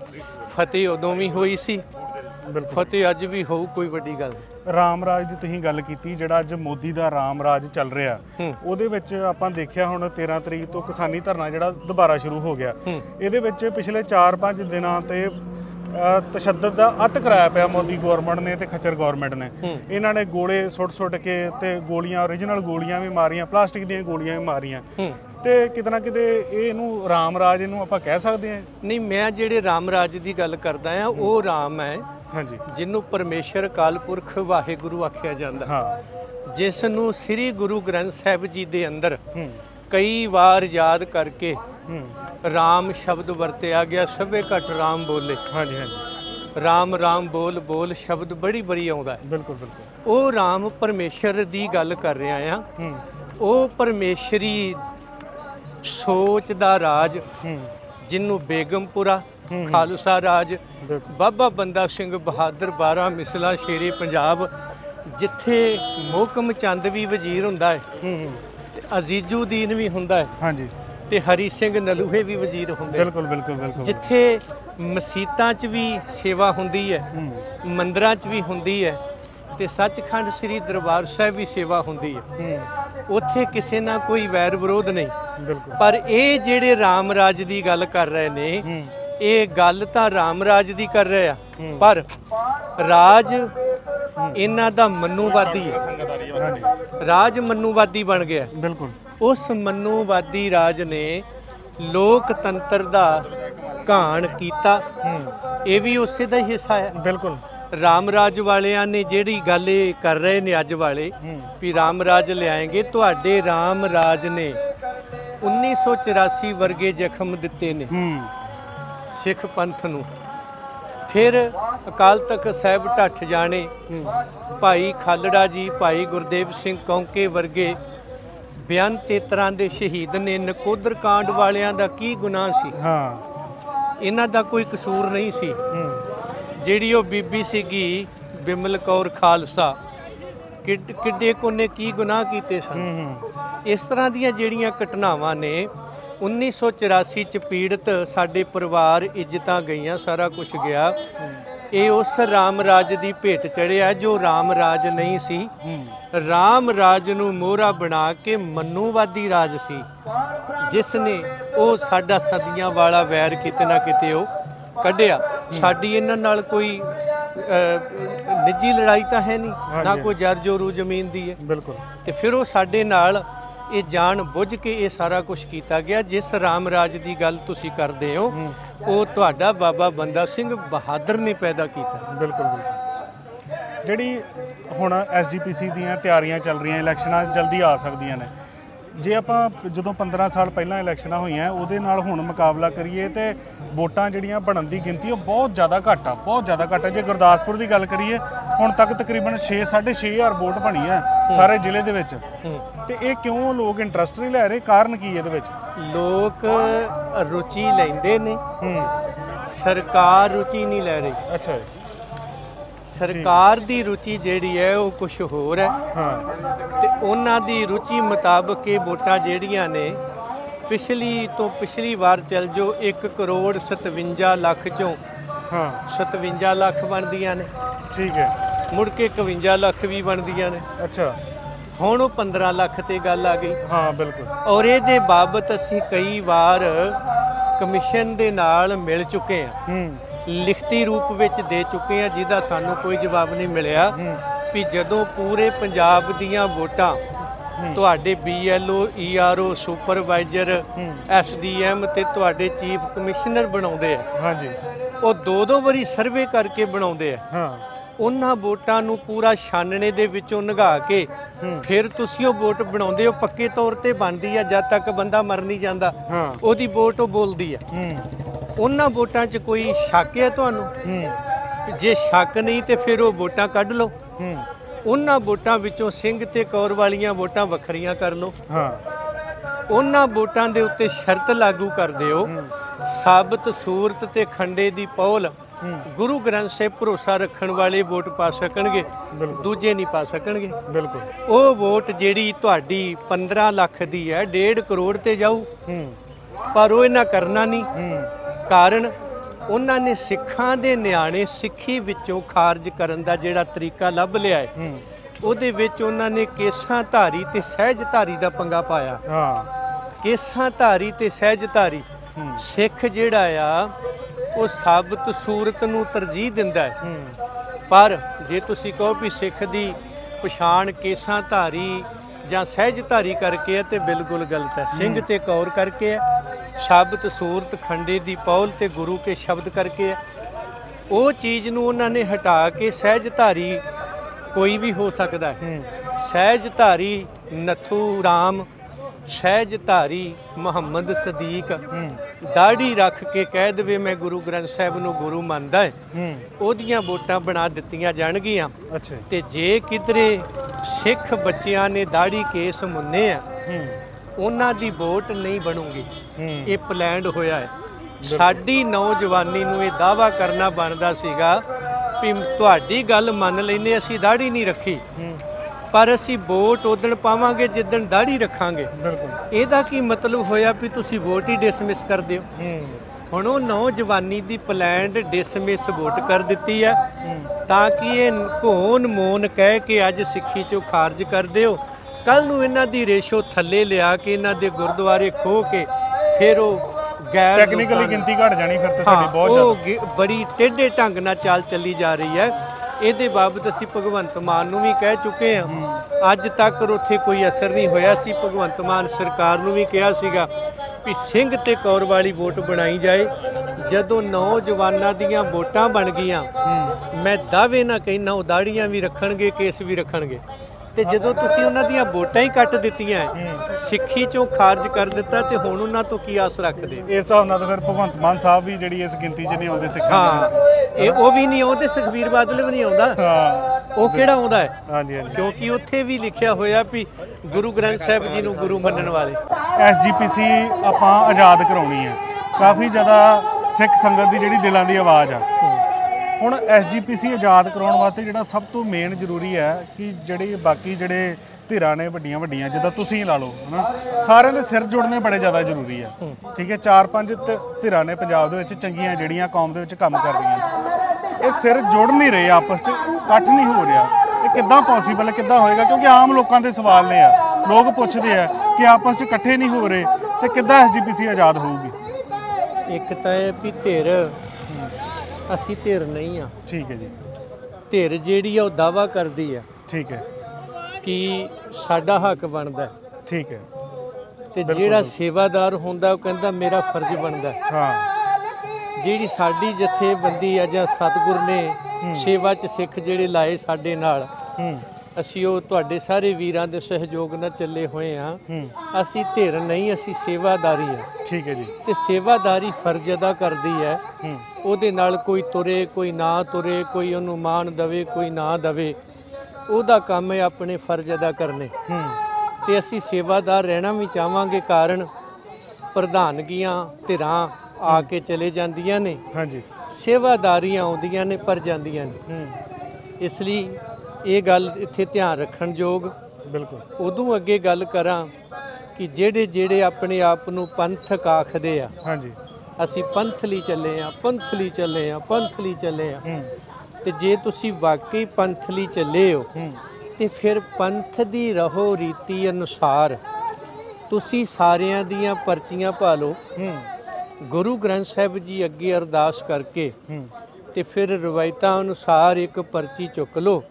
ਫਤਿਹ ਉਦੋਂ ਵੀ ਹੋਈ ਸੀ। ਫਤਿਹ ਅੱਜ ਵੀ ਹੋਊ ਕੋਈ ਵੱਡੀ ਗੱਲ। ਰਾਮ ਰਾਜ ਦੀ ਤੁਸੀਂ ਗੱਲ ਕੀਤੀ ਜਿਹੜਾ ਅੱਜ ਮੋਦੀ ਦਾ ਰਾਮ ਰਾਜ ਚੱਲ ਰਿਹਾ ਉਹਦੇ ਵਿੱਚ ਆਪਾਂ ਦੇਖਿਆ ਹੁਣ 13 ਤਰੀਕ ਤੋਂ ਕਿਸਾਨੀ ਧਰਨਾ ਜਿਹੜਾ ਦੁਬਾਰਾ ਸ਼ੁਰੂ ਹੋ ਗਿਆ। ਇਹਦੇ ਵਿੱਚ ਪਿਛਲੇ 4-5 ਦਿਨਾਂ ਤੇ ਤਸ਼ੱਦਦ ਦਾ ਅਤ ਕਰਾਇਆ ਪਿਆ ਮੋਦੀ ਗਵਰਨਮੈਂਟ ਨੇ ਤੇ ਖੱਚਰ ਗਵਰਨਮੈਂਟ ਨੇ। ਇਹਨਾਂ ਨੇ ਗੋਲੇ ਸੁੱਟ-ਸੁੱਟ ਕੇ ਤੇ ਗੋਲੀਆਂ origignal ਗੋਲੀਆਂ ਵੀ ਮਾਰੀਆਂ ਪਲਾਸਟਿਕ ਦੀਆਂ ਗੋਲੀਆਂ ਵੀ ਮਾਰੀਆਂ। ਤੇ ਕਿਤੇ ਨਾ ਕਿਤੇ ਇਹ ਇਹਨੂੰ ਰਾਮ ਰਾਜ ਇਹਨੂੰ ਆਪਾਂ ਕਹਿ ਸਕਦੇ ਹਾਂ। ਨਹੀਂ ਮੈਂ ਜਿਹੜੇ ਰਾਮ ਰਾਜ ਦੀ ਗੱਲ ਕਰਦਾ ਆ ਉਹ ਰਾਮ ਹੈ ਹਾਂਜੀ। ਜਿਹਨੂੰ ਪਰਮੇਸ਼ਰ ਕਾਲਪੁਰਖ ਵਾਹਿਗੁਰੂ ਆਖਿਆ ਜਾਂਦਾ। ਹਾਂ। ਜਿਸ ਨੂੰ ਸ੍ਰੀ ਗੁਰੂ ਗ੍ਰੰਥ ਸਾਹਿਬ ਜੀ ਦੇ ਅੰਦਰ ਕਈ ਵਾਰ ਯਾਦ ਕਰਕੇ ਰਾਮ ਸ਼ਬਦ ਵਰਤਿਆ ਗਿਆ ਸਭੇ ਘਟ ਰਾਮ ਬੋਲੇ। ਹਾਂਜੀ ਹਾਂਜੀ। ਰਾਮ ਰਾਮ ਬੋਲ ਬੋਲ ਸ਼ਬਦ ਬੜੀ ਬੜੀ ਆਉਂਦਾ ਹੈ। ਬਿਲਕੁਲ ਬਿਲਕੁਲ। ਉਹ ਰਾਮ ਪਰਮੇਸ਼ਰ ਦੀ ਗੱਲ ਕਰ ਰਿਹਾ ਆ ਉਹ ਪਰਮੇਸ਼ਰੀ ਸੋਚ ਦਾ ਰਾਜ ਹੂੰ। ਜਿਹਨੂੰ ਬੇਗਮਪੁਰਾ। ਖਾਲਸਾ ਰਾਜ ਬਾਬਾ ਬੰਦਾ ਸਿੰਘ ਬਹਾਦਰ 12 ਮਿਸਲਾ ਸ਼ੇਰੇ ਪੰਜਾਬ ਜਿੱਥੇ ਮੋਹਕਮ ਚੰਦ ਵੀ ਵਜ਼ੀਰ ਹੁੰਦਾ ਹੈ ਹੂੰ ਹੂੰ। ਤੇ ਅਜ਼ੀਜ਼ੁਦੀਨ ਵੀ ਹੁੰਦਾ ਹੈ। ਹਾਂਜੀ। ਤੇ ਹਰੀ ਸਿੰਘ ਨਲੂਹੇ ਵੀ ਵਜ਼ੀਰ ਹੁੰਦੇ। ਬਿਲਕੁਲ ਬਿਲਕੁਲ ਬਿਲਕੁਲ। ਜਿੱਥੇ ਮਸਜਿਦਾਂ 'ਚ ਵੀ ਸੇਵਾ ਹੁੰਦੀ ਹੈ ਮੰਦਰਾਂ 'ਚ ਵੀ ਹੁੰਦੀ ਹੈ ਤੇ ਸੱਚਖੰਡ ਸ੍ਰੀ ਦਰਬਾਰ ਸਾਹਿਬ ਵੀ ਸੇਵਾ ਹੁੰਦੀ ਹੈ। ਉੱਥੇ ਕਿਸੇ ਨਾਲ ਕੋਈ ਵੈਰ ਵਿਰੋਧ ਨਹੀਂ। ਬਿਲਕੁਲ। ਪਰ ਇਹ ਜਿਹੜੇ ਰਾਮ ਰਾਜ ਦੀ ਗੱਲ ਕਰ ਰਹੇ ਨੇ ਇਹ ਗੱਲ ਤਾਂ ਰਾਮ ਰਾਜ ਦੀ ਕਰ ਰਹੇ ਆ। ਪਰ ਰਾਜ ਇਹਨਾਂ ਦਾ ਮਨੂਵਾਦੀ ਹੈ। ਰਾਜ ਮਨੂਵਾਦੀ ਬਣ ਗਿਆ। ਬਿਲਕੁਲ। ਉਸ ਮਨੂਵਾਦੀ ਰਾਜ ਨੇ ਲੋਕਤੰਤਰ ਦਾ ਘਾਣ ਕੀਤਾ। ਇਹ ਵੀ ਉਸੇ ਦਾ ਹੀ ਹਿੱਸਾ ਹੈ। ਬਿਲਕੁਲ। ਰਾਮ ਰਾਜ ਵਾਲਿਆਂ ਨੇ ਜਿਹੜੀ ਗੱਲ ਇਹ ਕਰ ਰਹੇ ਨੇ ਅੱਜ ਵਾਲੇ ਵੀ ਰਾਮ ਰਾਜ ਲਿਆਏਗੇ ਤੁਹਾਡੇ ਰਾਮ ਰਾਜ ਨੇ 1984 ਵਰਗੇ ਜ਼ਖਮ ਦਿੱਤੇ ਨੇ। ਸਿੱਖ ਪੰਥ ਨੂੰ। ਫਿਰ ਅਕਾਲ ਤਖਤ ਸਾਹਿਬ ਢੱਠ ਜਾਣੇ। ਭਾਈ ਖਾਲੜਾ ਜੀ ਭਾਈ ਗੁਰਦੇਵ ਸਿੰਘ ਕੌਂਕੇ ਵਰਗੇ ਬਿਆਨ ਤੇਤਰਾਂ ਦੇ ਸ਼ਹੀਦ ਨੇ ਨਕੋਦਰ ਕਾਂਡ ਵਾਲਿਆਂ ਦਾ ਕੀ ਗੁਨਾਹ ਸੀ? ਹਾਂ। ਇਹਨਾਂ ਦਾ ਕੋਈ ਕਸੂਰ ਨਹੀਂ ਸੀ। ਜਿਹੜੀ ਉਹ ਬੀਬੀ ਸੀਗੀ ਬਿਮਲ ਕੌਰ ਖਾਲਸਾ ਕਿੱਡ- ਕਿੱਡੇ ਕੋਨੇ ਕੀ ਗੁਨਾਹ ਕੀਤੇ ਸਨ? ਇਸ ਤਰ੍ਹਾਂ ਦੀਆਂ ਜਿਹੜੀਆਂ ਘਟਨਾਵਾਂ ਨੇ 1984 ਚ ਪੀੜਤ ਸਾਡੇ ਪਰਿਵਾਰ ਇੱਜ਼ਤਾਂ ਗਈਆਂ ਸਾਰਾ ਕੁਝ ਗਿਆ। ਇਹ ਉਸ ਰਾਮ ਰਾਜ ਦੀ ਭੇਟ ਚੜਿਆ ਜੋ ਰਾਮ ਰਾਜ ਨਹੀਂ ਸੀ। ਰਾਮ ਰਾਜ ਨੂੰ ਮੋਹਰਾ ਬਣਾ ਕੇ ਮਨੂਵਾਦੀ ਰਾਜ ਸੀ। ਜਿਸ ਨੇ ਉਹ ਸਾਡਾ ਸਦੀਆਂ ਵਾਲਾ ਵੈਰ ਕਿਤੇ ਨਾ ਕਿਤੇ ਉਹ ਕੱਢਿਆ। ਸਾਡੀ ਇਹਨਾਂ ਨਾਲ ਕੋਈ ਨਿੱਜੀ ਲੜਾਈ ਤਾਂ ਹੈ ਨਹੀਂ। ਨਾ। ਕੋਈ ਜਰ ਜੋਰੂ ਜ਼ਮੀਨ ਦੀ ਹੈ। ਬਿਲਕੁਲ। ਤੇ ਫਿਰ ਉਹ ਸਾਡੇ ਨਾਲ ਇਹ ਜਾਣ ਬੁੱਝ ਕੇ ਇਹ ਸਾਰਾ ਕੁਝ ਕੀਤਾ ਗਿਆ। ਜਿਸ ਰਾਮ ਰਾਜ ਦੀ ਗੱਲ ਤੁਸੀਂ ਕਰਦੇ ਹੋ ਉਹ ਤੁਹਾਡਾ ਬਾਬਾ ਬੰਦਾ ਸਿੰਘ ਬਹਾਦਰ ਨੇ ਪੈਦਾ ਕੀਤਾ। ਬਿਲਕੁਲ ਬਿਲਕੁਲ। ਜਿਹੜੀ ਹੁਣ ਐਸਜੀਪੀਸੀ ਦੀਆਂ ਤਿਆਰੀਆਂ ਚੱਲ ਰਹੀਆਂ ਇਲੈਕਸ਼ਨਾਂ ਜਲਦੀ ਆ ਸਕਦੀਆਂ ਨੇ। ਜੇ ਆਪਾਂ ਜਦੋਂ 15 ਸਾਲ ਪਹਿਲਾਂ ਇਲੈਕਸ਼ਨਾਂ ਹੋਈਆਂ ਉਹਦੇ ਨਾਲ ਹੁਣ ਮੁਕਾਬਲਾ ਕਰੀਏ ਤੇ ਵੋਟਾਂ ਜਿਹੜੀਆਂ ਬਣਨ ਦੀ ਗਿਣਤੀ ਉਹ ਬਹੁਤ ਜ਼ਿਆਦਾ ਘੱਟ ਆ ਬਹੁਤ ਜ਼ਿਆਦਾ ਘੱਟ ਆ। ਜੇ ਗੁਰਦਾਸਪੁਰ ਦੀ ਗੱਲ ਕਰੀਏ ਹੁਣ ਤੱਕ ਤਕਰੀਬਨ 6 6500 ਵੋਟ ਬਣੀ ਆ ਸਾਰੇ ਜ਼ਿਲ੍ਹੇ ਦੇ ਵਿੱਚ। ਤੇ ਇਹ ਕਿਉਂ ਲੋਕ ਇੰਟਰਸਟ ਨਹੀਂ ਲੈ ਰਹੇ? ਕਾਰਨ ਕੀ ਇਹਦੇ ਵਿੱਚ? ਲੋਕ ਰੁਚੀ ਲੈਂਦੇ ਨੇ। ਹੂੰ। ਸਰਕਾਰ ਰੁਚੀ ਨਹੀਂ ਲੈ ਰਹੀ। ਅੱਛਾ ਸਰਕਾਰ ਦੀ ਰੁਚੀ ਜਿਹੜੀ ਹੈ ਉਹ ਕੁਝ ਹੋਰ ਹੈ। ਹਾਂ। ਤੇ ਉਹਨਾਂ ਦੀ ਰੁਚੀ ਮੁਤਾਬਕ ਇਹ ਵੋਟਾਂ ਜਿਹੜੀਆਂ ਨੇ ਪਿਛਲੀ ਤੋਂ ਪਿਛਲੀ ਵਾਰ ਚੱਲ ਜੋ 1 ਕਰੋੜ 57 ਲੱਖ ਚੋਂ ਹਾਂ। 57 ਲੱਖ ਬਣਦੀਆਂ ਨੇ। ਠੀਕ ਹੈ। ਮੁੜ ਕੇ 51 ਲੱਖ ਵੀ ਬਣਦੀਆਂ ਨੇ। ਅੱਛਾ। ਹੁਣ ਉਹ 15 ਲੱਖ ਤੇ ਗੱਲ ਆ ਗਈ। ਹਾਂ ਬਿਲਕੁਲ। ਔਰ ਇਹਦੇ ਬਾਬਤ ਅਸੀਂ ਕਈ ਵਾਰ ਕਮਿਸ਼ਨ ਦੇ ਨਾਲ ਮਿਲ ਚੁੱਕੇ ਹਾਂ। ਹੂੰ। ਲਿਖਤੀ ਰੂਪ ਵਿੱਚ ਦੇ ਚੁੱਕੇ ਹਾਂ ਜਿਹਦਾ ਸਾਨੂੰ ਕੋਈ ਜਵਾਬ ਨਹੀਂ ਮਿਲਿਆ। ਵੀ ਜਦੋਂ ਪੂਰੇ ਪੰਜਾਬ ਦੀਆਂ ਵੋਟਾਂ। ਤੁਹਾਡੇ BLO ERO ਸੁਪਰਵਾਈਜ਼ਰ ਹੂੰ। SDM ਤੇ ਤੁਹਾਡੇ ਚੀਫ ਕਮਿਸ਼ਨਰ ਬਣਾਉਂਦੇ ਆ। ਹਾਂਜੀ। ਉਹ ਦੋ ਦੋ ਵਾਰੀ ਸਰਵੇ ਕਰਕੇ ਬਣਾਉਂਦੇ ਆ। ਹਾਂ। ਉਹਨਾਂ ਵੋਟਾਂ ਨੂੰ ਪੂਰਾ ਛਾਨਣੇ ਦੇ ਵਿੱਚੋਂ ਨਿਗਾਹ ਕੇ ਫਿਰ ਤੁਸੀਂ ਉਹ ਵੋਟ ਬਣਾਉਂਦੇ ਹੋ ਪੱਕੇ ਤੌਰ ਤੇ ਬਣਦੀ ਆ ਜਦ ਤੱਕ ਬੰਦਾ ਮਰ ਨਹੀਂ ਜਾਂਦਾ। ਉਹਦੀ ਵੋਟ ਉਹ ਬੋਲਦੀ ਆ। ਹੂੰ। ਉਹਨਾਂ ਵੋਟਾਂ 'ਚ ਕੋਈ ਸ਼ੱਕ ਹੈ। ਤੁਹਾਨੂੰ ਜੇ ਸ਼ੱਕ ਨਹੀਂ ਤੇ ਫਿਰ ਉਹ ਵੋਟਾਂ ਕੱਢ ਲਓ। ਉਹਨਾਂ ਵੋਟਾਂ ਵਿੱਚੋਂ ਸਿੰਘ ਤੇ ਕੌਰ ਵਾਲੀਆਂ ਵੋਟਾਂ ਵੱਖਰੀਆਂ ਕਰ ਲਓ। ਹਾਂ। ਉਹਨਾਂ ਵੋਟਾਂ ਦੇ ਉੱਤੇ ਸ਼ਰਤ ਲਾਗੂ ਕਰ ਦਿਓ ਸਾਬਤ ਸੂਰਤ ਤੇ ਖੰਡੇ ਦੀ ਪੌਲ ਗੁਰੂ ਗ੍ਰੰਥ ਸਾਹਿਬ ਭਰੋਸਾ ਰੱਖਣ ਵਾਲੇ ਵੋਟ ਪਾ ਸਕਣਗੇ ਦੂਜੇ ਨਹੀਂ ਪਾ ਸਕਣਗੇ। ਬਿਲਕੁਲ। ਉਹ ਵੋਟ ਜਿਹੜੀ ਤੁਹਾਡੀ 15 ਲੱਖ ਦੀ ਹੈ 1.5 ਕਰੋੜ ਤੇ ਜਾਊ। ਪਰ ਉਹ ਇਹਨਾਂ ਕਰਨਾ ਨਹੀਂ। ਕਾਰਨ ਉਹਨਾਂ ਨੇ ਸਿੱਖਾਂ ਦੇ ਨਿਆਣੇ ਸਿੱਖੀ ਵਿੱਚੋਂ ਖਾਰਜ ਕਰਨ ਦਾ ਜਿਹੜਾ ਤਰੀਕਾ ਲੱਭ ਲਿਆ ਹੈ ਉਹਦੇ ਵਿੱਚ ਉਹਨਾਂ ਨੇ ਕੇਸਾਂ ਧਾਰੀ ਤੇ ਸਹਿਜ ਧਾਰੀ ਦਾ ਪੰਗਾ ਪਾਇਆ। ਹਾਂ। ਕੇਸਾਂ ਧਾਰੀ ਤੇ ਸਹਿਜ ਧਾਰੀ। ਸਿੱਖ ਜਿਹੜਾ ਆ ਉਹ ਸਾਬਤ ਸੂਰਤ ਨੂੰ ਤਰਜੀਹ ਦਿੰਦਾ ਹੈ। ਪਰ ਜੇ ਤੁਸੀਂ ਕਹੋ ਵੀ ਸਿੱਖ ਦੀ ਪਛਾਣ ਕੇਸਾਂ ਧਾਰੀ ਜਾਂ ਸਹਿਜ ਧਾਰੀ ਕਰਕੇ ਹੈ ਤੇ ਬਿਲਕੁਲ ਗਲਤ ਹੈ। ਸਿੰਘ ਤੇ ਕੌਰ ਕਰਕੇ ਹੈ ਸ਼ਬਦ ਸੂਰਤ ਖੰਡੇ ਦੀ ਪੌਲ ਤੇ ਗੁਰੂ ਕੇ ਸ਼ਬਦ ਕਰਕੇ ਹੈ। ਉਹ ਚੀਜ਼ ਨੂੰ ਉਹਨਾਂ ਨੇ ਹਟਾ ਕੇ ਸਹਿਜ ਧਾਰੀ ਕੋਈ ਵੀ ਹੋ ਸਕਦਾ ਹੂੰ। ਸਹਿਜ ਧਾਰੀ ਨਥੂ ਰਾਮ ਸਹਿਜ ਧਾਰੀ ਮੁਹੰਮਦ ਸਦੀਕ ਦਾੜੀ ਰੱਖ ਕੇ ਕਹਿ ਦੇਵੇ ਮੈਂ ਗੁਰੂ ਗ੍ਰੰਥ ਸਾਹਿਬ ਨੂੰ ਗੁਰੂ ਮੰਨਦਾ ਉਹਦੀਆਂ ਵੋਟਾਂ ਬਣਾ ਦਿੱਤੀਆਂ ਜਾਣਗੀਆਂ। ਤੇ ਜੇ ਕਿਧਰੇ ਸਿੱਖ ਬੱਚਿਆਂ ਨੇ ਦਾੜੀ ਕੇਸ ਮੁੰਨੇ ਆ ਉਹਨਾਂ ਦੀ ਵੋਟ ਨਹੀਂ ਬਣੂਗੀ। ਇਹ ਪਲਾਨਡ ਹੋਇਆ ਹੈ। ਸਾਡੀ ਨੌਜਵਾਨੀ ਨੂੰ ਇਹ ਦਾਵਾ ਕਰਨਾ ਬਣਦਾ ਸੀਗਾ ਵੀ ਤੁਹਾਡੀ ਗੱਲ ਮੰਨ ਲੈਨੇ ਅਸੀਂ ਦਾੜੀ ਨਹੀਂ ਰੱਖੀ। ਪਰ ਅਸੀਂ ਵੋਟ ਉਦਣ ਪਾਵਾਂਗੇ ਜਿੱਦਣ ਦਾੜੀ ਰੱਖਾਂਗੇ। ਬਿਲਕੁਲ। ਇਹਦਾ ਕੀ ਮਤਲਬ ਹੋਇਆ ਵੀ ਤੁਸੀਂ ਵੋਟ ਹੀ ਡਿਸਮਿਸ ਕਰ ਦਿਓ ਹੁਣ ਉਹ ਨੌਜਵਾਨੀ ਦੀ ਪਲਾਨਡ ਡਿਸਮਿਸ ਵੋਟ ਕਰ ਦਿੱਤੀ ਹੈ। ਤਾਂ ਕਿ ਇਹ ਘੋਨ ਮੋਨ ਕਹਿ ਕੇ ਅੱਜ ਸਿੱਖੀ ਚੋਂ ਖਾਰਜ ਕਰ ਦਿਓ ਕੱਲ ਨੂੰ ਇਹਨਾਂ ਦੀ ਰੇਸ਼ੋ ਥੱਲੇ ਲਿਆ ਕੇ ਇਹਨਾਂ ਦੇ ਗੁਰਦੁਆਰੇ ਖੋ ਕੇ ਫਿਰ ਉਹ ਗੈਰ ਟੈਕਨੀਕਲੀ ਗਿਣਤੀ ਘਟ ਜਾਣੀ ਫਿਰ ਤੇ ਸਾਡੀ ਬਹੁਤ ਉਹ ਜ਼ਿਆਦਾ। ਗਿ- ਬੜੀ ਟੇਢੇ ਢੰਗ ਨਾਲ ਚਾਲ ਚੱਲੀ ਜਾ ਰਹੀ ਹੈ। ਇਹਦੇ ਬਾਬਤ ਅਸੀਂ ਭਗਵੰਤ ਮਾਨ ਨੂੰ ਵੀ ਕਹਿ ਚੁੱਕੇ ਹਾਂ। ਅੱਜ ਤੱਕ ਉੱਥੇ ਕੋਈ ਅਸਰ ਨਹੀਂ ਹੋਇਆ ਸੀ। ਭਗਵੰਤ ਮਾਨ ਸਰਕਾਰ ਨੂੰ ਵੀ ਕਿਹਾ ਸੀਗਾ ਵੀ ਸਿੰਘ ਤੇ ਕੌਰ ਵਾਲੀ ਵੋਟ ਬਣਾਈ ਜਾਏ। ਜਦੋਂ ਨੌਜਵਾਨਾਂ ਦੀਆਂ ਵੋਟਾਂ ਬਣ ਗਈਆਂ ਮੈਂ ਦਾਅਵੇ ਨਾ ਕਹਿਣਾ ਉਹ ਦਾੜੀਆਂ ਵੀ ਰੱਖਣਗੇ ਕੇਸ ਵੀ ਰੱਖਣਗੇ। ਤੇ ਜਦੋਂ ਤੁਸੀਂ ਉਹਨਾਂ ਦੀਆਂ ਵੋਟਾਂ ਹੀ ਕੱਟ ਦਿੱਤੀਆਂ। ਸਿੱਖੀ ਚੋਂ ਖਾਰਜ ਕਰ ਦਿੱਤਾ ਤੇ ਹੁਣ ਉਹਨਾਂ ਤੋਂ ਕੀ ਆਸ ਰੱਖਦੇ? ਇਸ ਹਿਸਾਬ ਨਾਲ ਫਿਰ ਭਗਵੰਤ ਮਾਨ ਸਾਹਿਬ ਵੀ ਜਿਹੜੀ ਇਸ ਗਿਣਤੀ 'ਚ ਨਹੀਂ ਆਉਂਦੇ ਸਿੱਖਾਂ ਹਾਂ ਇਹ ਉਹ ਵੀ ਨਹੀਂ ਆਉਂਦੇ ਸੁਖਬੀਰ ਬਾਦਲ ਵੀ ਨਹੀਂ ਆਉਂਦਾ। ਹਾਂ। ਉਹ ਕਿਹੜਾ ਆਉਂਦਾ ਹੈ? ਹਾਂਜੀ ਹਾਂਜੀ। ਕਿਉਂਕਿ ਉੱਥੇ ਵੀ ਲਿਖਿਆ ਹੋਇਆ ਵੀ ਗੁਰੂ ਗ੍ਰੰਥ ਸਾਹਿਬ ਜੀ ਨੂੰ ਗੁਰੂ ਮੰਨਣ ਵਾਲੇ। ਐਸਜੀਪੀਸੀ ਆਪਾਂ ਆਜ਼ਾਦ ਕਰਾਉਣੀ ਹੈ। ਕਾਫੀ ਜ਼ਿਆਦਾ ਸਿੱਖ ਸੰਗਤ ਦੀ ਜਿਹੜੀ ਦਿਲਾਂ ਦੀ ਆਵਾਜ਼ ਆ ਹੁਣ ਐਸਜੀਪੀਸੀ ਆਜ਼ਾਦ ਕਰਾਉਣ ਵਾਸਤੇ ਜਿਹੜਾ ਸਭ ਤੋਂ ਮੇਨ ਜ਼ਰੂਰੀ ਹੈ ਕਿ ਜਿਹੜੇ ਬਾਕੀ ਜਿਹੜੇ ਧਿਰਾਂ ਨੇ ਵੱਡੀਆਂ ਵੱਡੀਆਂ ਜਿੱਦਾਂ ਤੁਸੀਂ ਲਾ ਲਓ ਹਨਾ ਸਾਰਿਆਂ ਦੇ ਸਿਰ ਜੁੜਨੇ ਬੜੇ ਜ਼ਿਆਦਾ ਜ਼ਰੂਰੀ ਆ। ਠੀਕ ਹੈ ਚਾਰ ਪੰਜ ਧਿਰਾਂ ਨੇ ਪੰਜਾਬ ਦੇ ਵਿੱਚ ਚੰਗੀਆਂ ਜਿਹੜੀਆਂ ਕੌਮ ਦੇ ਵਿੱਚ ਕੰਮ ਕਰ ਰਹੀਆਂ। ਇਹ ਸਿਰ ਜੁੜ ਨਹੀਂ ਰਹੇ ਆਪਸ 'ਚ ਇਕੱਠ ਨਹੀਂ ਹੋ ਰਿਹਾ। ਇਹ ਕਿੱਦਾਂ ਪੋਸੀਬਲ ਹੈ ਕਿੱਦਾਂ ਹੋਏਗਾ? ਕਿਉਂਕਿ ਆਮ ਲੋਕਾਂ ਦੇ ਸਵਾਲ ਨੇ ਆ। ਲੋਕ ਪੁੱਛਦੇ ਆ ਕਿ ਆਪਸ 'ਚ ਇਕੱਠੇ ਨਹੀਂ ਹੋ ਰਹੇ ਤੇ ਕਿੱਦਾਂ ਐਸਜੀਪੀਸੀ ਆਜ਼ਾਦ ਹੋਊਗੀ? ਇੱਕ ਤਾਂ ਇਹ ਵੀ ਧਿਰ ਅਸੀਂ ਧਿਰ ਨਹੀਂ ਆ। ਠੀਕ ਹੈ ਜੀ। ਧਿਰ ਜਿਹੜੀ ਆ ਉਹ ਦਾਵਾ ਕਰਦੀ ਆ ਠੀਕ ਹੈ। ਕਿ ਸਾਡਾ ਹੱਕ ਬਣਦਾ। ਠੀਕ ਹੈ। ਤੇ ਜਿਹੜਾ ਸੇਵਾਦਾਰ ਹੁੰਦਾ ਉਹ ਕਹਿੰਦਾ ਮੇਰਾ ਫਰਜ਼ ਬਣਦਾ ਹੈ। ਜਿਹੜੀ ਸਾਡੀ ਜਥੇਬੰਦੀ ਆ ਜਾਂ ਸਤਿਗੁਰ ਨੇ ਸੇਵਾ 'ਚ ਸਿੱਖ ਜਿਹੜੇ ਲਾਏ ਸਾਡੇ ਨਾਲ ਹੂੰ। ਅਸੀਂ ਉਹ ਤੁਹਾਡੇ ਸਾਰੇ ਵੀਰਾਂ ਦੇ ਸਹਿਯੋਗ ਨਾਲ ਚੱਲੇ ਹੋਏ ਆ ਹੂੰ। ਅਸੀਂ ਧਿਰ ਨਹੀਂ ਅਸੀਂ ਸੇਵਾਦਾਰੀ ਆ ਠੀਕ ਹੈ ਜੀ। ਤੇ ਸੇਵਾਦਾਰੀ ਫਰਜ਼ ਅਦਾ ਕਰਦੀ ਹੈ। ਹੂੰ। ਉਹਦੇ ਨਾਲ ਕੋਈ ਤੁਰੇ ਕੋਈ ਨਾ ਤੁਰੇ ਕੋਈ ਉਹਨੂੰ ਮਾਣ ਦਵੇ ਕੋਈ ਨਾ ਦਵੇ। ਉਹਦਾ ਕੰਮ ਹੈ ਆਪਣੇ ਫਰਜ਼ ਅਦਾ ਕਰਨੇ। ਹੂੰ। ਤੇ ਅਸੀਂ ਸੇਵਾਦਾਰ ਰਹਿਣਾ ਵੀ ਚਾਹਾਂਗੇ ਕਾਰਨ ਪ੍ਰਧਾਨਗੀਆਂ ਧਿਰਾਂ ਆ ਕੇ ਚਲੇ ਜਾਂਦੀਆਂ ਨੇ। ਹਾਂਜੀ। ਸੇਵਾਦਾਰੀਆਂ ਆਉਂਦੀਆਂ ਨੇ ਪਰ ਜਾਂਦੀਆਂ ਨੇ ਹੂੰ। ਇਸ ਲਈ ਇਹ ਗੱਲ ਇੱਥੇ ਧਿਆਨ ਰੱਖਣ ਯੋਗ। ਬਿਲਕੁਲ। ਉਦੋਂ ਅੱਗੇ ਗੱਲ ਕਰਾਂ ਕਿ ਜਿਹੜੇ ਜਿਹੜੇ ਆਪਣੇ ਆਪ ਨੂੰ ਪੰਥਕ ਆਖਦੇ ਆ ਹਾਂਜੀ। ਅਸੀਂ ਪੰਥ ਲਈ ਚੱਲੇ ਆ ਪੰਥ ਲਈ ਚੱਲੇ ਆ ਪੰਥ ਲਈ ਚੱਲੇ ਆ। ਤੇ ਜੇ ਤੁਸੀਂ ਵਾਕਈ ਪੰਥ ਲਈ ਚੱਲੇ ਹੋ ਤੇ ਫਿਰ ਪੰਥ ਦੀ ਰਹੋ ਰੀਤੀ ਅਨੁਸਾਰ ਤੁਸੀਂ ਸਾਰਿਆਂ ਦੀਆਂ ਪਰਚੀਆਂ ਪਾ ਲਓ। ਗੁਰੂ ਗ੍ਰੰਥ ਸਾਹਿਬ ਜੀ ਅੱਗੇ ਅਰਦਾਸ ਕਰਕੇ ਤੇ ਫਿਰ ਰਵਾਇਤਾਂ ਅਨੁਸਾਰ ਇੱਕ ਪਰਚੀ ਚੁੱਕ ਲਓ।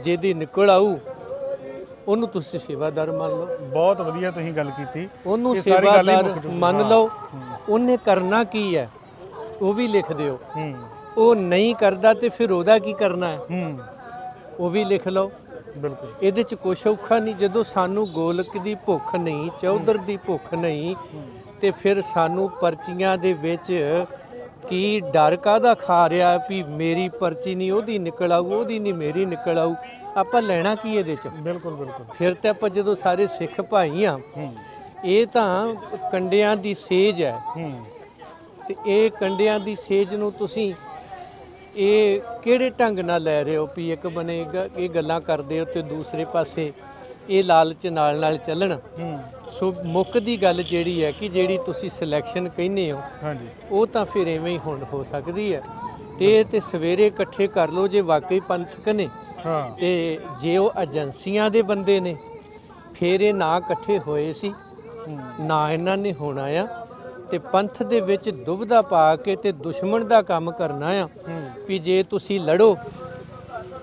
ਜਿਹਦੀ ਨਿਕਲ ਆਊ ਉਹਨੂੰ ਤੁਸੀਂ ਸੇਵਾਦਾਰ ਮੰਨ ਲਓ। ਬਹੁਤ ਵਧੀਆ ਤੁਸੀਂ ਗੱਲ ਕੀਤੀ। ਉਹਨੂੰ ਸੇਵਾਦਾਰ। ਮੰਨ। ਲਓ ਉਹਨੇ ਕਰਨਾ ਕੀ ਹੈ? ਉਹ ਵੀ ਲਿਖ ਦਿਓ। ਉਹ ਨਹੀਂ ਕਰਦਾ ਤੇ ਫਿਰ ਉਹਦਾ ਕੀ ਕਰਨਾ ਹੈ? ਹੂੰ। ਉਹ ਵੀ ਲਿਖ ਲਓ। ਬਿਲਕੁਲ। ਇਹਦੇ ਚ ਕੁਛ ਔਖਾ ਨਹੀਂ। ਜਦੋਂ ਸਾਨੂੰ ਗੋਲਕ ਦੀ ਭੁੱਖ ਨਹੀਂ ਚੌਧਰ ਦੀ ਭੁੱਖ ਨਹੀਂ ਤੇ ਫਿਰ ਸਾਨੂੰ ਪਰਚੀਆਂ ਦੇ ਵਿੱਚ ਕੀ ਡਰ ਕਾਦਾ ਖਾ ਰਿਹਾ ਵੀ ਮੇਰੀ ਪਰਚੀ ਨਹੀਂ ਉਹਦੀ ਨਿਕਲ ਆਊ ਉਹਦੀ ਨਹੀਂ ਮੇਰੀ ਨਿਕਲ ਆਊ। ਆਪਾਂ ਲੈਣਾ ਕੀ ਇਹਦੇ ਚ? ਬਿਲਕੁਲ ਬਿਲਕੁਲ। ਫਿਰ ਤੇ ਆਪਾਂ ਜਦੋਂ ਸਾਰੇ ਸਿੱਖ ਭਾਈ ਆ ਇਹ ਤਾਂ ਕੰਡਿਆਂ ਦੀ ਸੇਜ ਹੈ। ਹੂੰ। ਤੇ ਇਹ ਕੰਡਿਆਂ ਦੀ ਸੇਜ ਨੂੰ ਤੁਸੀਂ ਇਹ ਕਿਹੜੇ ਢੰਗ ਨਾਲ ਲੈ ਰਹੇ ਹੋ ਵੀ ਇੱਕ ਬਨੇਗਾ ਇਹ ਗੱਲਾਂ ਕਰਦੇ ਹੋ ਤੇ ਦੂਸਰੇ ਪਾਸੇ ਇਹ ਲਾਲਚ ਨਾਲ ਨਾਲ ਚੱਲਣ। ਹੂੰ। ਸੋ ਮੁੱਖ ਦੀ ਗੱਲ ਜਿਹੜੀ ਹੈ ਕਿ ਜਿਹੜੀ ਤੁਸੀਂ ਸਿਲੈਕਸ਼ਨ ਕਹਿੰਦੇ ਹੋ ਹਾਂਜੀ। ਉਹ ਤਾਂ ਫਿਰ ਐਵੇਂ ਹੀ ਹੁਣ ਹੋ ਸਕਦੀ ਹੈ। ਤੇ ਤੇ ਸਵੇਰੇ ਇਕੱਠੇ ਕਰ ਲਓ ਜੇ ਵਾਕਈ ਪੰਥਕ ਨੇ। ਹਾਂ। ਤੇ ਜੇ ਉਹ ਏਜੰਸੀਆਂ ਦੇ ਬੰਦੇ ਨੇ ਫਿਰ ਇਹ ਨਾ ਇਕੱਠੇ ਹੋਏ ਸੀ ਨਾ ਇਹਨਾਂ ਨੇ ਹੋਣਾ ਆ। ਤੇ ਪੰਥ ਦੇ ਵਿੱਚ ਦੁਬਦਾ ਪਾ ਕੇ ਤੇ ਦੁਸ਼ਮਣ ਦਾ ਕੰਮ ਕਰਨਾ ਆ। ਵੀ ਜੇ ਤੁਸੀਂ ਲੜੋ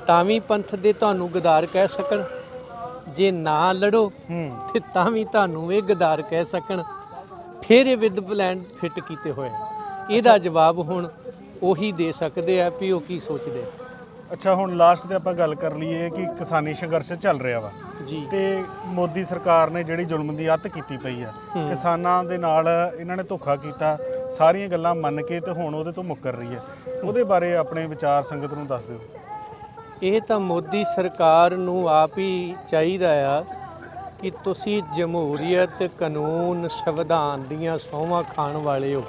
ਤਾਂ ਵੀ ਪੰਥ ਦੇ ਤੁਹਾਨੂੰ ਗਦਾਰ ਕਹਿ ਸਕਣ। ਜੇ ਨਾ ਲੜੋ ਤੇ ਤਾਂ ਵੀ ਤੁਹਾਨੂੰ ਇਹ ਗਦਾਰ ਕਹਿ ਸਕਣ। ਫਿਰ ਇਹ ਵਿਦ ਪਲਾਨ ਫਿੱਟ ਕੀਤੇ ਹੋਏ। ਇਹਦਾ ਜਵਾਬ ਹੁਣ ਉਹੀ ਦੇ ਸਕਦੇ ਆ ਵੀ ਉਹ ਕੀ ਸੋਚਦੇ। ਅੱਛਾ ਹੁਣ ਲਾਸਟ ਤੇ ਆਪਾਂ ਗੱਲ ਕਰ ਲਈਏ ਕਿ ਕਿਸਾਨੀ ਸੰਘਰਸ਼ ਚੱਲ ਰਿਹਾ ਵਾ। ਜੀ। ਤੇ ਮੋਦੀ ਸਰਕਾਰ ਨੇ ਜਿਹੜੀ ਜ਼ੁਲਮ ਦੀ ਅੱਤ ਕੀਤੀ ਪਈ ਆ। ਕਿਸਾਨਾਂ ਦੇ ਨਾਲ ਇਹਨਾਂ ਨੇ ਧੋਖਾ ਕੀਤਾ ਸਾਰੀਆਂ ਗੱਲਾਂ ਮੰਨ ਕੇ ਤੇ ਹੁਣ ਉਹਦੇ ਤੋਂ ਮੁੱਕਰ ਰਹੀ ਹੈ ਉਹਦੇ ਬਾਰੇ ਆਪਣੇ ਵਿਚਾਰ ਸੰਗਤ ਨੂੰ ਦੱਸ ਦਿਓ। ਇਹ ਤਾਂ ਮੋਦੀ ਸਰਕਾਰ ਨੂੰ ਆਪ ਹੀ ਚਾਹੀਦਾ ਆ ਕਿ ਤੁਸੀਂ ਜਮਹੂਰੀਅਤ ਕਾਨੂੰਨ ਸੰਵਿਧਾਨ ਦੀਆਂ ਸਹੁੰਆਂ ਖਾਣ ਵਾਲੇ ਹੋ।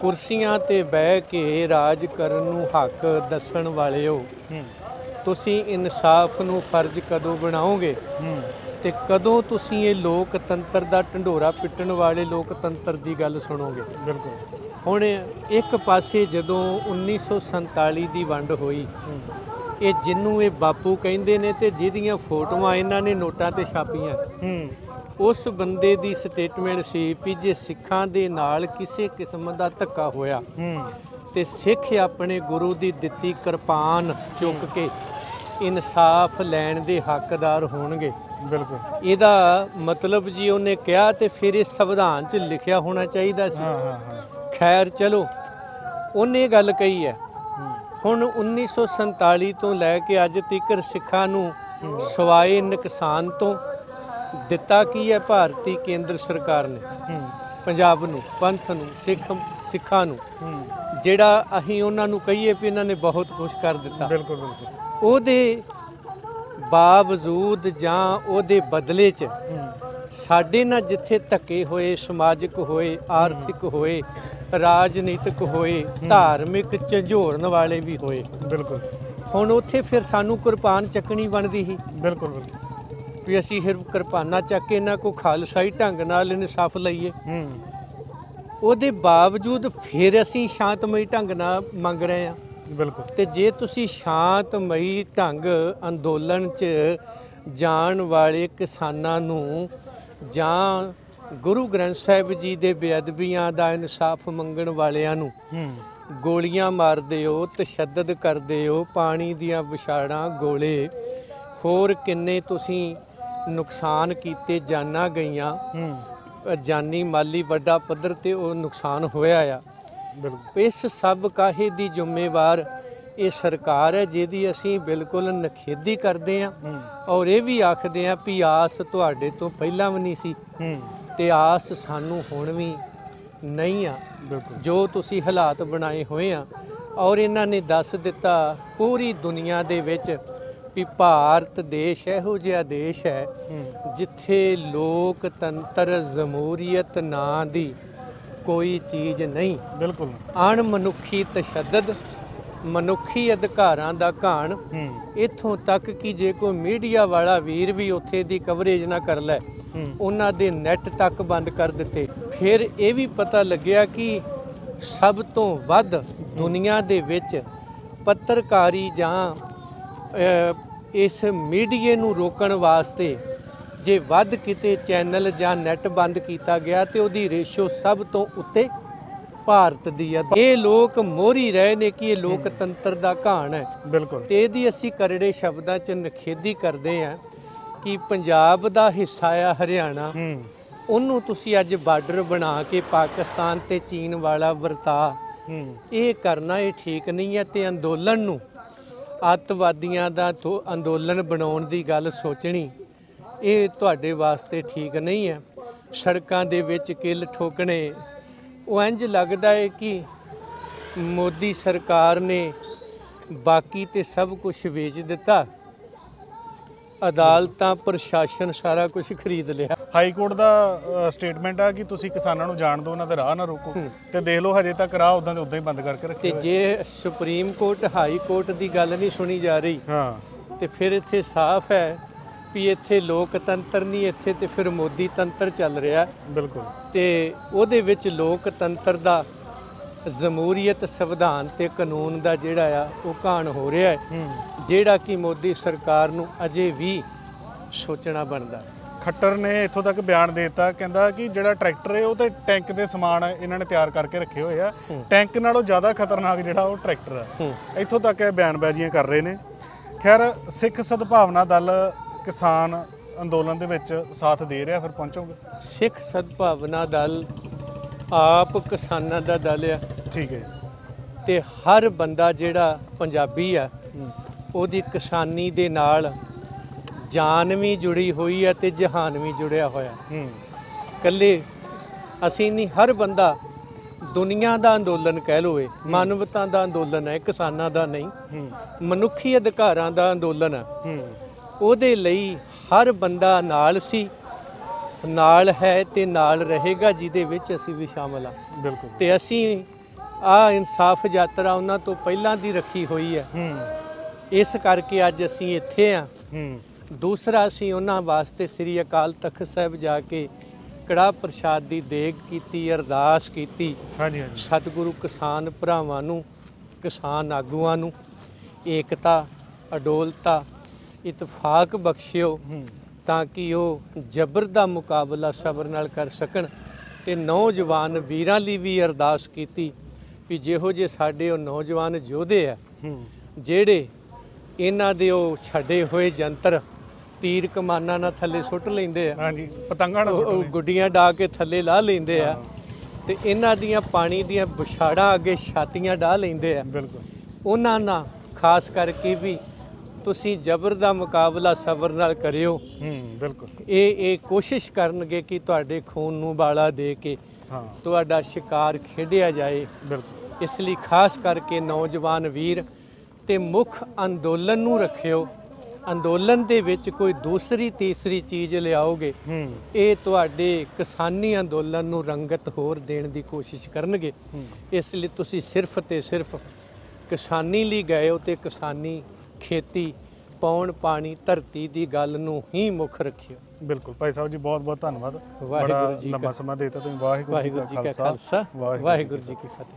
ਕੁਰਸੀਆਂ ਤੇ ਬਹਿ ਕੇ ਰਾਜ ਕਰਨ ਨੂੰ ਹੱਕ ਦੱਸਣ ਵਾਲੇ ਹੋ। ਤੁਸੀਂ ਇਨਸਾਫ ਨੂੰ ਫਰਜ਼ ਕਦੋਂ ਬਣਾਓਗੇ? ਤੇ ਕਦੋਂ ਤੁਸੀਂ ਇਹ ਲੋਕਤੰਤਰ ਦਾ ਢੰਡੋਰਾ ਪਿੱਟਣ ਵਾਲੇ ਲੋਕਤੰਤਰ ਦੀ ਗੱਲ ਸੁਣੋਗੇ? ਬਿਲਕੁਲ। ਹੁਣ ਇੱਕ ਪਾਸੇ ਜਦੋਂ 1947 ਦੀ ਵੰਡ ਹੋਈ ਇਹ ਜਿੰਨੂੰ ਇਹ ਬਾਪੂ ਕਹਿੰਦੇ ਨੇ ਤੇ ਜਿਹਦੀਆਂ ਫੋਟੋਆਂ ਇਹਨਾਂ ਨੇ ਨੋਟਾਂ ਤੇ ਛਾਪੀਆਂ। ਹੂੰ। ਉਸ ਬੰਦੇ ਦੀ ਸਟੇਟਮੈਂਟ ਸੀ ਵੀ ਜੇ ਸਿੱਖਾਂ ਦੇ ਨਾਲ ਕਿਸੇ ਕਿਸਮ ਦਾ ਧੱਕਾ ਹੋਇਆ ਹੂੰ। ਤੇ ਸਿੱਖ ਆਪਣੇ ਗੁਰੂ ਦੀ ਦਿੱਤੀ ਕਿਰਪਾਨ ਚੁੱਕ ਕੇ ਇਨਸਾਫ ਲੈਣ ਦੇ ਹੱਕਦਾਰ ਹੋਣਗੇ। ਬਿਲਕੁਲ। ਇਹਦਾ ਮਤਲਬ ਜੀ ਉਹਨੇ ਕਿਹਾ ਤੇ ਫਿਰ ਇਹ ਸੰਵਿਧਾਨ 'ਚ ਲਿਖਿਆ ਹੋਣਾ ਚਾਹੀਦਾ ਸੀ। ਹਾਂ ਹਾਂ ਹਾਂ। ਖੈਰ ਚਲੋ ਉਹਨੇ ਗੱਲ ਕਹੀ ਹੂੰ। ਹੁਣ 1947 ਤੋਂ ਲੈ ਕੇ ਅੱਜ ਤੱਕ ਸਿੱਖਾਂ ਨੂੰ ਸਵਾਏ ਨੁਕਸਾਨ ਤੋਂ ਦਿੱਤਾ ਕੀ ਹੈ ਭਾਰਤੀ ਕੇਂਦਰ ਸਰਕਾਰ ਨੇ? ਪੰਜਾਬ ਨੂੰ ਪੰਥ ਨੂੰ ਸਿੱਖ ਸਿੱਖਾਂ ਨੂੰ। ਜਿਹੜਾ ਅਸੀਂ ਉਹਨਾਂ ਨੂੰ ਕਹੀਏ ਵੀ ਇਹਨਾਂ ਨੇ ਬਹੁਤ ਕੁਝ ਕਰ ਦਿੱਤਾ। ਬਿਲਕੁਲ ਬਿਲਕੁਲ। ਉਹਦੇ ਬਾਵਜੂਦ ਜਾਂ ਉਹਦੇ ਬਦਲੇ 'ਚ ਸਾਡੇ ਨਾਲ ਜਿੱਥੇ ਧੱਕੇ ਹੋਏ ਸਮਾਜਿਕ ਹੋਏ ਆਰਥਿਕ ਹੋਏ ਰਾਜਨੀਤਿਕ ਹੋਏ ਧਾਰਮਿਕ ਝੰਜੋੜਨ ਵਾਲੇ ਵੀ ਹੋਏ। ਬਿਲਕੁਲ। ਹੁਣ ਉੱਥੇ ਫਿਰ ਸਾਨੂੰ ਕੁਰਬਾਨ ਚੱਕਣੀ ਬਣਦੀ ਸੀ। ਬਿਲਕੁਲ ਬਿਲਕੁਲ। ਵੀ ਅਸੀਂ ਫਿਰ ਕਿਰਪਾਨਾਂ ਚੱਕ ਕੇ ਇਹਨਾਂ ਕੋ ਖਾਲਸਾਈ ਢੰਗ ਨਾਲ ਇਨਸਾਫ ਲਈਏ। ਉਹਦੇ ਬਾਵਜੂਦ ਫਿਰ ਅਸੀਂ ਸ਼ਾਂਤਮਈ ਢੰਗ ਨਾਲ ਮੰਗ ਰਹੇ ਹਾਂ। ਬਿਲਕੁਲ। ਤੇ ਜੇ ਤੁਸੀਂ ਸ਼ਾਂਤਮਈ ਢੰਗ ਅੰਦੋਲਨ 'ਚ ਜਾਣ ਵਾਲੇ ਕਿਸਾਨਾਂ ਨੂੰ ਜਾਂ ਗੁਰੂ ਗ੍ਰੰਥ ਸਾਹਿਬ ਜੀ ਦੇ ਬੇਅਦਬੀਆਂ ਦਾ ਇਨਸਾਫ ਮੰਗਣ ਵਾਲਿਆਂ ਨੂੰ ਗੋਲੀਆਂ ਮਾਰਦੇ ਹੋ ਤਸ਼ੱਦਦ ਕਰਦੇ ਹੋ ਪਾਣੀ ਦੀਆਂ ਵਿਛਾੜਾਂ ਗੋਲੇ। ਹੋਰ ਕਿੰਨੇ ਤੁਸੀਂ ਨੁਕਸਾਨ ਕੀਤੇ ਜਾਨਾਂ ਗਈਆਂ। ਜਾਨੀ ਮਾਲੀ ਵੱਡਾ ਪੱਧਰ ਤੇ ਉਹ ਨੁਕਸਾਨ ਹੋਇਆ ਆ। ਇਸ ਸਭ ਕਾਹੇ ਦੀ ਜ਼ਿੰਮੇਵਾਰ ਇਹ ਸਰਕਾਰ ਹੈ ਜਿਹਦੀ ਅਸੀਂ ਬਿਲਕੁਲ ਨਖੇਦੀ ਕਰਦੇ ਹੂੰ। ਔਰ ਇਹ ਵੀ ਆਖਦੇ ਹਾਂ ਵੀ ਆਸ ਤੁਹਾਡੇ ਤੋਂ ਪਹਿਲਾਂ ਵੀ ਨਹੀਂ ਸੀ। ਤੇ ਆਸ ਸਾਨੂੰ ਹੁਣ ਵੀ ਨਹੀਂ ਆ। ਜੋ ਤੁਸੀਂ ਹਾਲਾਤ ਬਣਾਏ ਹੋਏ ਆ ਔਰ ਇਹਨਾਂ ਨੇ ਦੱਸ ਦਿੱਤਾ ਪੂਰੀ ਦੁਨੀਆ ਦੇ ਵਿੱਚ ਵੀ ਭਾਰਤ ਦੇਸ਼ ਇਹੋ ਜਿਹਾ ਦੇਸ਼ ਹੈ ਜਿੱਥੇ ਲੋਕਤੰਤਰ ਜਮਹੂਰੀਅਤ ਨਾਂ ਦੀ ਕੋਈ ਚੀਜ਼ ਨਹੀਂ। ਬਿਲਕੁਲ। ਅਣ ਮਨੁੱਖੀ ਤਸ਼ੱਦਦ ਮਨੁੱਖੀ ਅਧਿਕਾਰਾਂ ਦਾ ਘਾਣ ਇੱਥੋਂ ਤੱਕ ਕਿ ਜੇ ਕੋਈ ਮੀਡੀਆ ਵਾਲਾ ਵੀਰ ਵੀ ਉੱਥੇ ਦੀ ਕਵਰੇਜ ਨਾ ਕਰ ਲੈ ਉਹਨਾਂ ਦੇ ਨੈਟ ਤੱਕ ਬੰਦ ਕਰ ਦਿੱਤੇ। ਫਿਰ ਇਹ ਵੀ ਪਤਾ ਲੱਗਿਆ ਕਿ ਸਭ ਤੋਂ ਵੱਧ ਦੁਨੀਆ ਦੇ ਵਿੱਚ ਪੱਤਰਕਾਰੀ ਜਾਂ ਇਸ ਮੀਡੀਏ ਨੂੰ ਰੋਕਣ ਵਾਸਤੇ ਜੇ ਵੱਧ ਕਿਤੇ ਚੈਨਲ ਜਾਂ ਨੈਟ ਬੰਦ ਕੀਤਾ ਗਿਆ ਤੇ ਉਹਦੀ ਰੇਸ਼ੋ ਸਭ ਤੋਂ ਉੱਤੇ ਭਾਰਤ ਦੀ ਹੈ ਇਹ ਲੋਕ ਮੋਹਰੀ ਰਹੇ ਨੇ ਕਿ ਇਹ ਲੋਕਤੰਤਰ ਦਾ ਘਾਣ ਹੈ। ਬਿਲਕੁਲ। ਤੇ ਇਹਦੀ ਅਸੀਂ ਕਰੜੇ ਸ਼ਬਦਾਂ 'ਚ ਨਖੇਦੀ ਕਰਦੇ ਹਾਂ ਕਿ ਪੰਜਾਬ ਦਾ ਹਿੱਸਾ ਆ ਹਰਿਆਣਾ। ਉਹਨੂੰ ਤੁਸੀਂ ਅੱਜ ਬਾਰਡਰ ਬਣਾ ਕੇ ਪਾਕਿਸਤਾਨ ਤੇ ਚੀਨ ਵਾਲਾ ਵਰਤਾ। ਇਹ ਕਰਨਾ ਇਹ ਠੀਕ ਨਹੀਂ ਹੈ ਤੇ ਅੰਦੋਲਨ ਨੂੰ ਅੱਤਵਾਦੀਆਂ ਦਾ ਤੋਂ ਅੰਦੋਲਨ ਬਣਾਉਣ ਦੀ ਗੱਲ ਸੋਚਣੀ ਇਹ ਤੁਹਾਡੇ ਵਾਸਤੇ ਠੀਕ ਨਹੀਂ ਹੈ। ਸੜਕਾਂ ਦੇ ਵਿੱਚ ਕਿੱਲ ਠੋਕਣੇ ਉਹ ਇੰਜ ਲੱਗਦਾ ਹੈ ਕਿ ਮੋਦੀ ਸਰਕਾਰ ਨੇ ਬਾਕੀ ਤੇ ਸਭ ਕੁਝ ਵੇਚ ਦਿੱਤਾ। ਅਦਾਲਤਾਂ ਪ੍ਰਸ਼ਾਸਨ ਸਾਰਾ ਕੁਝ ਖਰੀਦ ਲਿਆ। ਹਾਈ ਕੋਰਟ ਦਾ ਸਟੇਟਮੈਂਟ ਆ ਕਿ ਤੁਸੀਂ ਕਿਸਾਨਾਂ ਨੂੰ ਜਾਣ ਦਿਓ ਉਹਨਾਂ ਦੇ ਰਾਹ ਨਾ ਰੋਕੋ। ਤੇ ਦੇਖ ਲਓ ਹਜੇ ਤੱਕ ਰਾਹ ਉਦਾਂ ਦੇ ਉਦਾਂ ਹੀ ਬੰਦ ਕਰਕੇ ਤੇ ਰੱਖੇ ਹੋਏ। ਜੇ ਸੁਪਰੀਮ ਕੋਰਟ ਹਾਈ ਕੋਰਟ ਦੀ ਗੱਲ ਨਹੀਂ ਸੁਣੀ ਜਾ ਰਹੀ ਹਾਂ। ਤੇ ਫਿਰ ਇੱਥੇ ਸਾਫ਼ ਹੈ ਵੀ ਇੱਥੇ ਲੋਕਤੰਤਰ ਨਹੀਂ ਇੱਥੇ ਤੇ ਫਿਰ ਮੋਦੀ ਤੰਤਰ ਚੱਲ ਰਿਹਾ। ਬਿਲਕੁਲ। ਤੇ ਉਹਦੇ ਵਿੱਚ ਲੋਕਤੰਤਰ ਦਾ ਜਮਹੂਰੀਅਤ ਸੰਵਿਧਾਨ ਤੇ ਕਾਨੂੰਨ ਦਾ ਜਿਹੜਾ ਆ ਉਹ ਘਾਣ ਹੋ ਰਿਹਾ ਹੈ। ਜਿਹੜਾ ਕਿ ਮੋਦੀ ਸਰਕਾਰ ਨੂੰ ਅਜੇ ਵੀ ਸੋਚਣਾ ਬਣਦਾ। ਖੱਟਰ ਨੇ ਇੱਥੋਂ ਤੱਕ ਬਿਆਨ ਦੇ ਦਿੱਤਾ ਕਹਿੰਦਾ ਕਿ ਜਿਹੜਾ ਟਰੈਕਟਰ ਹੈ ਉਹ ਤੇ ਟੈਂਕ ਦੇ ਸਮਾਨ ਇਹਨਾਂ ਨੇ ਤਿਆਰ ਕਰਕੇ ਰੱਖੇ ਹੋਏ ਆ। ਟੈਂਕ ਨਾਲੋਂ ਜ਼ਿਆਦਾ ਖਤਰਨਾਕ ਜਿਹੜਾ ਉਹ ਟਰੈਕਟਰ ਆ। ਇੱਥੋਂ ਤੱਕ ਇਹ ਬਿਆਨਬਾਜ਼ੀਆਂ ਕਰ ਰਹੇ ਨੇ। ਖੈਰ ਸਿੱਖ ਸਦਭਾਵਨਾ ਦਲ ਕਿਸਾਨ ਅੰਦੋਲਨ ਦੇ ਵਿੱਚ ਸਾਥ ਦੇ ਰਿਹਾ ਫਿਰ ਪਹੁੰਚੋਗੇ? ਸਿੱਖ ਸਦਭਾਵਨਾ ਦਲ ਆਪ ਕਿਸਾਨਾਂ ਦਾ ਦਲ ਆ। ਠੀਕ ਹੈ ਤੇ ਹਰ ਬੰਦਾ ਜਿਹੜਾ ਪੰਜਾਬੀ ਆ ਉਹਦੀ ਕਿਸਾਨੀ ਦੇ ਨਾਲ ਜਾਨ ਵੀ ਜੁੜੀ ਹੋਈ ਹੈ ਤੇ ਜਹਾਨ ਵੀ ਜੁੜਿਆ ਹੋਇਆ। ਹੂੰ। ਕੱਲੇ ਅਸੀਂ ਨਹੀਂ ਹਰ ਬੰਦਾ ਦੁਨੀਆ ਦਾ ਅੰਦੋਲਨ ਕਹਿ ਲੋ ਇਹ ਮਾਨਵਤਾ ਦਾ ਅੰਦੋਲਨ ਹੈ ਕਿਸਾਨਾਂ ਦਾ ਨਹੀਂ। ਮਨੁੱਖੀ ਅਧਿਕਾਰਾਂ ਦਾ ਅੰਦੋਲਨ ਹੂੰ। ਉਹਦੇ ਲਈ ਹਰ ਬੰਦਾ ਨਾਲ ਸੀ ਨਾਲ ਹੈ ਤੇ ਨਾਲ ਰਹੇਗਾ ਜਿਹਦੇ ਵਿੱਚ ਅਸੀਂ ਵੀ ਸ਼ਾਮਲ ਆ ਬਿਲਕੁਲ। ਤੇ ਅਸੀਂ ਆ ਇਨਸਾਫ ਯਾਤਰਾ ਉਹਨਾਂ ਤੋਂ ਪਹਿਲਾਂ ਦੀ ਰੱਖੀ ਹੋਈ ਹੈ। ਇਸ ਕਰਕੇ ਅੱਜ ਅਸੀਂ ਇੱਥੇ ਆ ਹੂੰ। ਦੂਸਰਾ ਅਸੀਂ ਉਹਨਾਂ ਵਾਸਤੇ ਸ੍ਰੀ ਅਕਾਲ ਤਖਤ ਸਾਹਿਬ ਜਾ ਕੇ ਕੜਾ ਪ੍ਰਸ਼ਾਦ ਦੀ ਦੇਗ ਕੀਤੀ ਅਰਦਾਸ ਕੀਤੀ। ਹਾਂਜੀ ਹਾਂਜੀ। ਸਤਿਗੁਰੂ ਕਿਸਾਨ ਭਰਾਵਾਂ ਨੂੰ ਕਿਸਾਨ ਆਗੂਆਂ ਨੂੰ ਏਕਤਾ ਅਡੋਲਤਾ ਇਤਫਾਕ ਬਖਸ਼ਿਓ ਤਾਂ ਕਿ ਉਹ ਜ਼ਬਰ ਦਾ ਮੁਕਾਬਲਾ ਸਬਰ ਨਾਲ ਕਰ ਸਕਣ ਤੇ ਨੌਜਵਾਨ ਵੀਰਾਂ ਲਈ ਵੀ ਅਰਦਾਸ ਕੀਤੀ ਵੀ ਜਿਹੋ ਜੇ ਸਾਡੇ ਉਹ ਨੌਜਵਾਨ ਯੋਧੇ ਆ ਜਿਹੜੇ ਇਹਨਾਂ ਦੇ ਉਹ ਛੱਡੇ ਹੋਏ ਜੰਤਰ ਤੀਰ ਕਮਾਨਾਂ ਨਾਲ ਥੱਲੇ ਸੁੱਟ ਲੈਂਦੇ ਆ। ਹਾਂਜੀ ਪਤੰਗਾਂ ਨਾਲ। ਗੁੱਡੀਆਂ ਡਾ ਕੇ ਥੱਲੇ ਲਾ ਲੈਂਦੇ ਆ ਤੇ ਇਹਨਾਂ ਦੀਆਂ ਪਾਣੀ ਦੀਆਂ ਬੁਛਾੜਾਂ ਅੱਗੇ ਛਾਤੀਆਂ ਡਾ ਲੈਂਦੇ ਆ। ਬਿਲਕੁਲ। ਉਹਨਾਂ ਨਾਲ ਖਾਸ ਕਰਕੇ ਵੀ ਤੁਸੀਂ ਜ਼ਬਰ ਦਾ ਮੁਕਾਬਲਾ ਸਬਰ ਨਾਲ ਕਰਿਓ। ਹੂੰ ਬਿਲਕੁਲ। ਇਹ ਇਹ ਕੋਸ਼ਿਸ਼ ਕਰਨਗੇ ਕਿ ਤੁਹਾਡੇ ਖੂਨ ਨੂੰ ਬਾਲਾ ਦੇ ਕੇ ਹਾਂ। ਤੁਹਾਡਾ ਸ਼ਿਕਾਰ ਖੇਡਿਆ ਜਾਏ। ਬਿਲਕੁਲ। ਇਸ ਲਈ ਖਾਸ ਕਰਕੇ ਨੌਜਵਾਨ ਵੀਰ ਤੇ ਮੁੱਖ ਅੰਦੋਲਨ ਨੂੰ ਰੱਖਿਓ। ਅੰਦੋਲਨ ਦੇ ਵਿੱਚ ਕੋਈ ਦੂਸਰੀ ਤੀਸਰੀ ਚੀਜ਼ ਲਿਆਓਗੇ ਇਹ ਤੁਹਾਡੇ ਕਿਸਾਨੀ ਅੰਦੋਲਨ ਨੂੰ ਰੰਗਤ ਹੋਰ ਦੇਣ ਦੀ ਕੋਸ਼ਿਸ਼ ਕਰਨਗੇ। ਇਸ ਲਈ ਤੁਸੀਂ ਸਿਰਫ ਤੇ ਸਿਰਫ ਕਿਸਾਨੀ ਲਈ ਗਏ ਹੋ ਤੇ ਕਿਸਾਨੀ ਖੇਤੀ ਪੌਣ ਪਾਣੀ ਧਰਤੀ ਦੀ ਗੱਲ ਨੂੰ ਹੀ ਮੁੱਖ ਰੱਖਿਓ। ਬਿਲਕੁਲ। ਭਾਈ ਸਾਹਿਬ ਜੀ ਬਹੁਤ ਬਹੁਤ ਧੰਨਵਾਦ। ਵਾਹਿਗੁਰੂ ਜੀ ਲੰਬਾ ਸਮਾਂ ਦੇਤਾ ਤੁਸੀਂ। ਵਾਹਿਗੁਰੂ ਵਾਹਿਗੁਰੂ ਜੀ ਕਾ ਖਾਲਸਾ। ਵਾਹਿਗੁਰੂ ਜੀ ਕੀ ਫਤਿਹ।